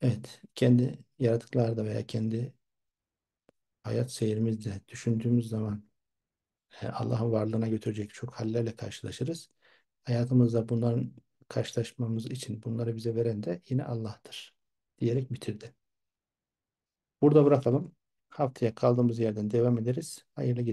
Evet, kendi yaratıklarda veya kendi hayat seyrimizde düşündüğümüz zaman e, Allah'ın varlığına götürecek çok hallerle karşılaşırız. Hayatımızda bunların karşılaşmamız için bunları bize veren de yine Allah'tır diyerek bitirdi. Burada bırakalım. Haftaya kaldığımız yerden devam ederiz. Hayırlı geceler.